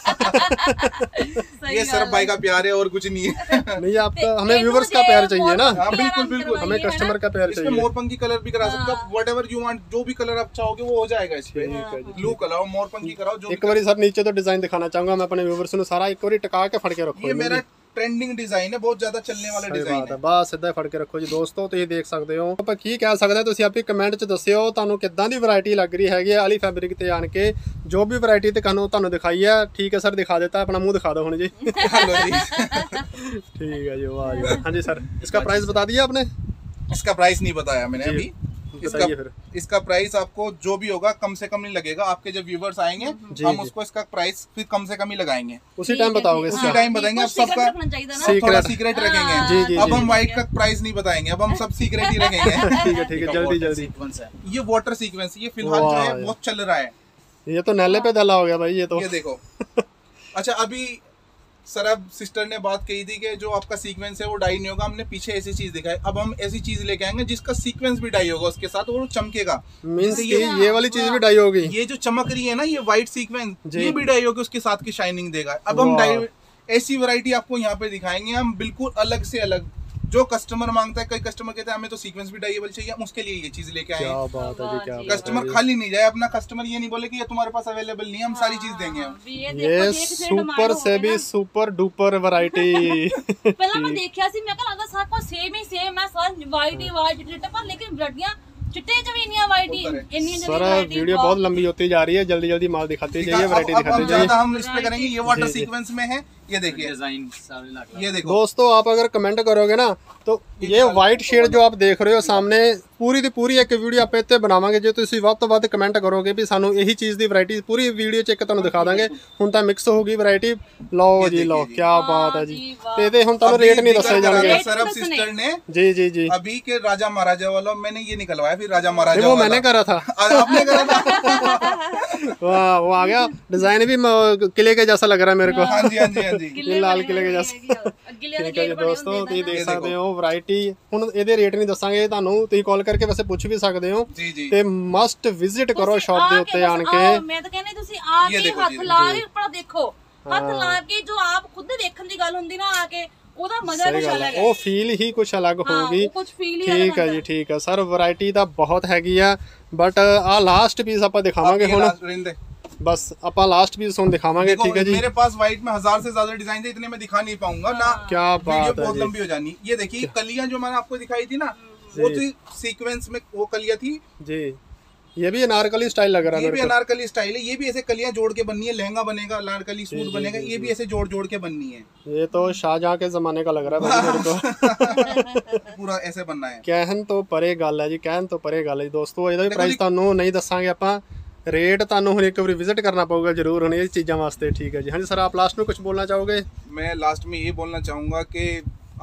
ये सर भाई का प्यार है और कुछ नहीं है। नहीं आपका हमें व्यूवर्स का प्यार चाहिए ना। हाँ, बिल्कुल बिल्कुल। हमें कस्टमर का प्यार चाहिए। मोरपंखी कलर भी करा सकते वट एवर यू वॉन्ट जो भी कलर आप चाहोगे वो हो जाएगा इसपे ब्लू कलर मोरपंखी कराओ एक बार सर नीचे तो डिज़ाइन दिखाना चाहूँगा मैं अपने व्यूवर्स ने सारा एक बार टका के फटके के रखो। मेरा ट्रेंडिंग डिजाइन है बहुत ज्यादा चलने वाला ਸਹੀ डिजाइन ਬਾਤ ਹੈ है ਬਸ ਸਿੱਧਾ ਹੀ ਫੜ ਕੇ ਰੱਖੋ ਜੀ ਦੋਸਤੋ ਤੁਸੀਂ ਦੇਖ ਸਕਦੇ ਹੋ ਆਪਾਂ ਕੀ ਕਹਿ ਸਕਦੇ ਹਾਂ ਤੁਸੀਂ ਆਪੇ ਕਮੈਂਟ 'ਚ ਦੱਸਿਓ ਤੁਹਾਨੂੰ ਕਿੱਦਾਂ ਦੀ ਵੈਰਾਈਟੀ ਲੱਗ ਰਹੀ ਹੈਗੀ ਹੈ ਅਲੀ ਫੈਬਰਿਕ ਤੇ ਆਣ ਕੇ ਜੋ ਵੀ ਵੈਰਾਈਟੀ ਤੇ ਤੁਹਾਨੂੰ ਤੁਹਾਨੂੰ ਦਿਖਾਈ ਹੈ ਠੀਕ ਹੈ ਸਰ ਦਿਖਾ ਦਿੱਤਾ ਆਪਣਾ ਮੂੰਹ ਦਿਖਾ ਦਿਓ ਹੁਣ ਜੀ हेलो जी ठीक है जी वाह जी वाह। हाँ जी सर इसका प्राइस बता दिया आपने इसका प्राइस नहीं बताया मैंने जी, अभी इसका बताइए फिर। इसका प्राइस आपको जो भी होगा कम से कम नहीं लगेगा। आपके जब व्यूवर्स आएँगे जी, हम जी। उसको इसका प्राइस फिर कम से कम ही लगाएँगे। उसी टाइम बताओगे उसी टाइम बताएँगे। आप सबका रखना चाहिए ना। सब थोड़ा सीक्रेट रखेंगे। जी, जी, अब हम व्हाइट का प्राइस नहीं बताएँगे। अब हम सब सीक्रेट ही रखेंगे। ठीक है ठीक है। जल्दी जल्दी। सीक्वेंस है। ये वाटर सीक्वेंस ये फ़िलहाल जो है बहुत चल रहा है। ये तो नैले पे दला हो गया भाई ये तो। ये देखो। अच्छा अभी सर अब सिस्टर ने बात कही थी कि जो आपका सीक्वेंस है वो डाई नहीं होगा। हमने पीछे ऐसी चीज़ दिखाई। अब हम ऐसी चीज़ लेके आएँगे जिसका सीक्वेंस भी डाई होगा उसके साथ और वो चमकेगा। मीन ये ये वाली चीज़ भी डाई होगी। ये जो चमक रही है ना ये व्हाइट सीक्वेंस ये भी डाई होगी उसके साथ की शाइनिंग देगा। अब हम डाई ऐसी वैरायटी आपको यहाँ पे दिखाएँगे। हम बिल्कुल अलग से अलग जो कस्टमर माँगता है कई कस्टमर कहते हैं हमें तो सीक्वेंस भी डाइएबल चाहिए उसके लिए ये चीज़ लेके आए कस्टमर खाली नहीं जाए अपना कस्टमर ये नहीं बोले की तुम्हारे पास अवेलेबल नहीं है हम सारी चीज़ देंगे। ये सुपर से भी सुपर डुपर वैरायटी पहला मैं देखिया सी मैं कहला सेम ही सेम है सारा वाइट वाइट लेकिन सर। वीडियो बहुत लंबी होती जा रही है जल्दी जल्दी माल दिखाते जाइए हम इस पे करेंगे ये वाटर सीक्वेंस में है ये देखिए डिजाइन सारे लाख ये देखो दोस्तों आप अगर कमेंट करोगे ना तो ये ਵਾਈਟ ਸ਼ੇਡ ਜੋ ਆਪ ਦੇਖ ਰਹੇ ਹੋ ਸਾਹਮਣੇ ਪੂਰੀ ਦੀ ਪੂਰੀ ਇੱਕ ਵੀਡੀਓ ਆਪਾਂ ਇੱਥੇ ਬਣਾਵਾਂਗੇ ਜੇ ਤੁਸੀਂ ਵੱਧ ਤੋਂ ਵੱਧ ਕਮੈਂਟ ਕਰੋਗੇ ਵੀ ਸਾਨੂੰ ਇਹੀ ਚੀਜ਼ ਦੀ ਵੈਰਾਈਟੀ ਪੂਰੀ ਵੀਡੀਓ 'ਚ ਇੱਕ ਤੁਹਾਨੂੰ ਦਿਖਾ ਦਾਂਗੇ ਹੁਣ ਤਾਂ ਮਿਕਸ ਹੋ ਗਈ ਵੈਰਾਈਟੀ ਲਓ ਜੀ ਲਓ ਕੀ ਬਾਤ ਹੈ ਜੀ ਜੀ, ਵਾਹ। ਤੇ ਇਹਦੇ ਹੁਣ ਤੁਹਾਨੂੰ अभी ਰੇਟ ਨਹੀਂ ਦੱਸੇ दिखा ਜਾਣਗੇ रहा सरब रेट सिस्टर ने जी जी जी अभी के राजा महाराजा वाला मैंने ये निकलवाया फिर राजा नहीं, महाराजा वो वाला मैंने करा था आज आपने करा था वाह वो आ गया डिजाइन भी म- किले के जैसा लग रहा है मेरे को हाँ जी हाँ जी हाँ जी ਗਿੱਲੇ ਇਹ ਲਾਲ ਕਿਲੇ ਕੇ ਜਸ ਠੀਕ ਹੈ ਜੀ ਦੋਸਤੋ ਤੁਸੀਂ ਦੇਖ ਸਕਦੇ ਹੋ ਵੈਰਾਈਟੀ ਹੁਣ ਇਹਦੇ ਰੇਟ ਨਹੀਂ ਦੱਸਾਂਗੇ ਤੁਹਾਨੂੰ ਤੁਸੀਂ ਕਾਲ ਕਰਕੇ ਵੈਸੇ ਪੁੱਛ ਵੀ ਸਕਦੇ ਹੋ। ਤੇ ਮਸਟ ਵਿਜ਼ਿਟ ਕਰੋ ਸ਼ਾਪ ਦੇ ਉੱਤੇ ਆਣ ਕੇ। ਮੈਂ ਤਾਂ ਕਹਿੰਦੀ ਤੁਸੀਂ ਆ ਕੇ ਹੱਥ ਲਾ ਕੇ ਆਪਣਾ ਦੇਖੋ। ਹੱਥ ਲਾ ਕੇ ਜੋ ਆਪ ਖੁਦ ਦੇਖਣ ਦੀ ਗੱਲ ਹੁੰਦੀ ਨਾ ਆ ਕੇ ਉਹਦਾ ਮਜ਼ਾ ਕੁਝ ਅਲੱਗ ਉਹ ਫੀਲ ਹੀ ਕੁਝ ਅਲੱਗ ਹੋਊਗੀ। ਠੀਕ ਹੈ ਜੀ ਠੀਕ ਹੈ। ਸਰ ਵੈਰਾਈਟੀ ਦਾ ਬਹੁਤ ਹੈਗੀ ਆ ਬਟ ਆ ਲਾਸਟ ਪੀਸ ਆਪਾਂ ਦਿਖਾਵਾਂਗੇ ਹੁਣ। ਬਸ ਆਪਾਂ ਲਾਸਟ ਪੀਸ ਹੁਣ ਦਿਖਾਵਾਂਗੇ देखो ਠੀਕ ਹੈ ਜੀ मेरे पास व्हाइट में हजार से ज्यादा डिजाइन थे इतने में दिखा नहीं पाऊंगा ना क्या बात वीडियो है बहुत जी। लंबी हो जानी ये देखिए कलियां जो मैंने आपको दिखाई थी ना वो थी सीक्वेंस में वो कलियां थी जी ये भी अनारकली स्टाइल लग रहा है ये भी मेरे को अनारकली स्टाइल है ये भी ऐसे कलियां जोड़ के बननी है लहंगा बनेगा अनारकली सूट बनेगा ये भी ऐसे जोड़ जोड़ के बननी है ये तो शाहजहां के जमाने का लग रहा है भाई मेरे को पूरा ऐसे बनना है ਕਹਿਣ ਤੋਂ ਪਰੇ ਗੱਲ ਹੈ ਜੀ ਕਹਿਣ ਤੋਂ ਪਰੇ ਗੱਲ ਹੈ ਜੀ ਦੋਸਤੋ ਇਹਦਾ ਵੀ ਦੇਖੋ ਪ੍ਰਾਈਸ ਜੀ- ਤੁਹਾਨੂੰ ਨਹੀਂ ਦੱਸਾਂਗੇ ਆਪਾਂ ਰੇਟ ਤੁਹਾਨੂੰ ਹੁਣ ਇੱਕ ਵਾਰੀ ਵਿਜ਼ਿਟ ਕਰਨਾ ਪਊਗਾ ਜਰੂਰ ਹੁਣ ਇਹ ਚੀਜ਼ਾਂ ਵਾਸਤੇ ਠੀਕ ਹੈ ਜੀ ਹਾਂਜੀ ਸਰ ਆਪ ਲਾਸਟ में कुछ बोलना चाहोगे मैं लास्ट में ये बोलना चाहूंगा कि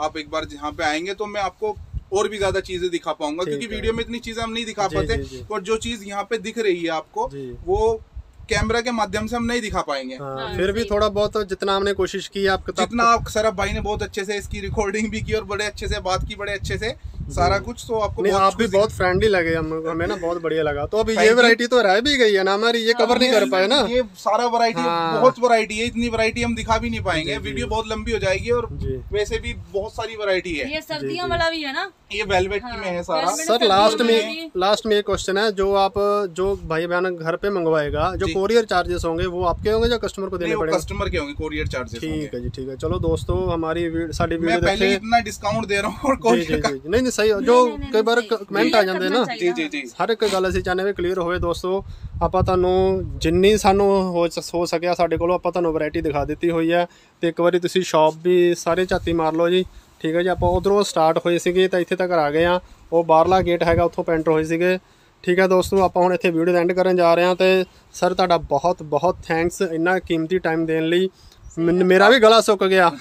आप एक बार यहाँ पे आएंगे तो मैं आपको और भी ज्यादा चीजें दिखा पाऊंगा ठीक क्योंकि है। वीडियो में इतनी चीजें हम नहीं दिखा जी, पाते जी, जी। और जो चीज यहाँ पे दिख रही है आपको जी। वो कैमरा के माध्यम से हम नहीं दिखा पाएंगे हाँ, फिर भी थोड़ा बहुत जितना हमने कोशिश की आप किताब जितना आप सरब भाई ने बहुत अच्छे से इसकी रिकॉर्डिंग भी की और बड़े अच्छे से बात की बड़े अच्छे से सारा कुछ तो आपको नहीं बहुत आप भी बहुत फ्रेंडली लगे हम हमें ना बहुत बढ़िया लगा। तो अभी ये वैरायटी तो रह भी गई है ना हमारी ये कवर नहीं कर पाए ना? ये सारा वैरायटी हाँ। बहुत वैरायटी है इतनी वैरायटी हम दिखा भी नहीं पाएँगे। वीडियो बहुत लंबी हो जाएगी और वैसे भी बहुत सारी वैरायटी है। ये सर्दियों वाला भी है ना? ये वेलवेट की में है सारा। सर लास्ट में लास्ट में एक क्वेश्चन है जो आप जो भाई बहन घर पे मंगवाएगा जो। कोरियर चार्जेस होंगे वो आपके होंगे या कस्टमर को देने पड़ेंगे? कस्टमर के होंगे कोरियर चार्जेस ठीक है जी ठीक है। चलो दोस्तों हमारी साडी मैं वीडियो पहले इतना डिस्काउंट दे रहा हूँ और ਸਹੀ ਜੋ ਕਈ ਵਾਰ ਕਮੈਂਟ ਆ ਜਾਂਦੇ ਨਾ। ਜੀ ਜੀ ਜੀ। ਹਰ ਇੱਕ ਗੱਲ ਅਸੀਂ ਚਾਹੁੰਦੇ ਵੀ ਕਲੀਅਰ ਹੋਵੇ ਦੋਸਤੋ। ਆਪਾਂ ਤੁਹਾਨੂੰ ਜਿੰਨੀ ਸਾਨੂੰ ਹੋ ਸਕਿਆ ਸਾਡੇ ਕੋਲੋਂ ਆਪਾਂ ਤੁਹਾਨੂੰ ਵੈਰਾਈਟੀ ਦਿਖਾ ਦਿੱਤੀ ਹੋਈ ਹੈ। ਤੇ ਇੱਕ ਵਾਰੀ ਤੁਸੀਂ ਸ਼ਾਪ ਵੀ ਸਾਰੇ ਝਾਤੀ ਮਾਰ ਲਓ ਜੀ। ਠੀਕ ਹੈ ਜੀ ਆਪਾਂ ਉਧਰੋਂ ਸਟਾਰਟ ਹੋਏ ਸੀਗੇ ਤਾਂ ਇੱਥੇ ਤੱਕ ਆ ਗਏ ਆ ਉਹ ਬਾਹਰਲਾ ਗੇਟ ਹੈਗਾ ਉੱਥੋਂ ਪੈਂਟਰ ਹੋਏ ਸੀਗੇ। ਠੀਕ ਹੈ ਦੋਸਤੋ ਆਪਾਂ ਹੁਣ ਇੱਥੇ ਵੀਡੀਓ ਐਂਡ ਕਰਨ ਜਾ ਰਹੇ ਹਾਂ ਤੇ ਸਰ ਤੁਹਾਡਾ ਬਹੁਤ ਬਹੁਤ ਥੈਂਕਸ ਇੰਨਾ ਕੀਮਤੀ ਟਾਈਮ ਦੇਣ ਲਈ। ਮੇਰਾ ਵੀ ਗਲਾ ਸੁੱਕ ਗਿਆ।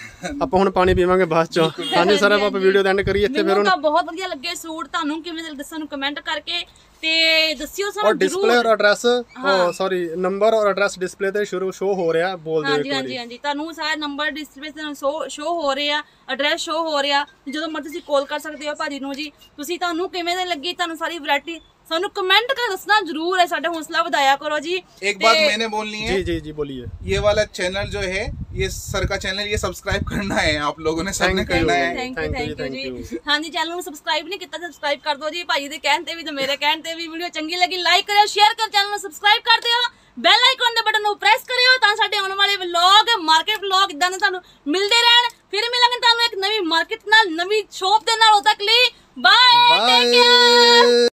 ਆਪਾਂ ਹੁਣ ਪਾਣੀ ਪੀਵਾਂਗੇ ਬਾਅਦ ਚੋਂ। ਹਾਂਜੀ ਸਰ ਆਪਾਂ ਵੀਡੀਓ ਐਂਡ ਕਰੀਏ ਇੱਥੇ ਫਿਰ ਮੈਨੂੰ ਤਾਂ ਬਹੁਤ ਵਧੀਆ ਲੱਗੇ ਸੂਟ ਤੁਹਾਨੂੰ। ਕਿਵੇਂ ਦੇ ਲੱਗੇ ਸਾਨੂੰ ਕਮੈਂਟ ਕਰਕੇ ਤੇ ਦੱਸਿਓ ਸਾਨੂੰ ਜ਼ਰੂਰ। ਡਿਸਪਲੇ ਔਰ ਐਡਰੈਸ ਉਹ ਸੌਰੀ ਨੰਬਰ ਔਰ ਐਡਰੈਸ ਡਿਸਪਲੇ ਤੇ ਸ਼ੁਰੂ ਸ਼ੋ ਹੋ ਰਿਹਾ ਬੋਲ ਦਿਓ ਹਾਂਜੀ ਹਾਂਜੀ ਹਾਂਜੀ। ਤੁਹਾਨੂੰ ਸਾਰੇ ਨੰਬਰ ਡਿਸਪਲੇ ਤੇ ਸ਼ੋ ਹੋ ਰਹੇ ਆ ਐਡਰੈਸ ਸ਼ੋ ਹੋ ਰਿਹਾ। ਜਦੋਂ ਮਰਜ਼ੀ ਤੁਸੀਂ ਕਾਲ ਕਰ ਸਕਦੇ ਹੋ ਭਾਜੀ ਨੂੰ ਜੀ। ਤੁਸੀਂ ਤੁਹਾਨੂੰ ਕਿਵੇਂ ਦੇ ਲੱਗੀ? ਤੁਹਾਨੂੰ ਸਾਰੀ ਵੈਰਾਈਟੀ ਸਾਨੂੰ ਕਮੈਂਟ ਕਰ ਦੱਸਣਾ ਜਰੂਰ ਹੈ ਸਾਡਾ ਹੌਸਲਾ ਵਧਾਇਆ ਕਰੋ ਜੀ एक बात ਤੇ- मैंने बोलनी है जी जी जी बोलिए ये वाला चैनल जो है ये सर का चैनल ये सब्सक्राइब करना है आप लोगों ने सबने Thank you. करना है thank you Thank you, thank you thank ਜੀ you. ਹਾਂਜੀ ਚੈਨਲ ਨੂੰ ਸਬਸਕ੍ਰਾਈਬ ਨਹੀਂ ਕੀਤਾ ਸਬਸਕ੍ਰਾਈਬ ਕਰ ਦਿਓ ਜੀ ਭਾਈ ਦੇ ਕਹਿਣ ਤੇ ਵੀ ਤੇ ਮੇਰੇ ਕਹਿਣ ਤੇ ਵੀ ਵੀਡੀਓ ਚੰਗੀ ਲੱਗੀ ਲਾਈਕ ਕਰਿਓ ਸ਼ੇਅਰ ਕਰ ਚੈਨਲ ਨੂੰ ਸਬਸਕ੍ਰਾਈਬ ਕਰ ਦਿਓ ਬੈਲ ਆਈਕਨ ਦੇ ਬਟਨ ਨੂੰ ਪ੍ਰੈਸ ਕਰਿਓ ਤਾਂ ਸਾਡੇ ਆਉਣ ਵਾਲੇ ਵਲੌਗ ਮਾਰਕੀਟ ਵਲੌਗ ਇਦਾਂ ਦੇ ਤੁਹਾਨੂੰ ਮਿਲਦੇ ਰਹਿਣ ਫਿਰ ਮਿਲਾਂਗੇ ਤੁਹਾਨੂੰ ਇੱਕ ਨਵੀਂ ਮਾਰਕੀਟ ਨਾਲ ਨਵੀਂ ਸ਼ੋਪ ਦੇ ਨਾਲ ਉਦੋਂ ਤੱਕ ਲਈ ਬਾਏ ਟੇਕ ਕੇਅਰ बाय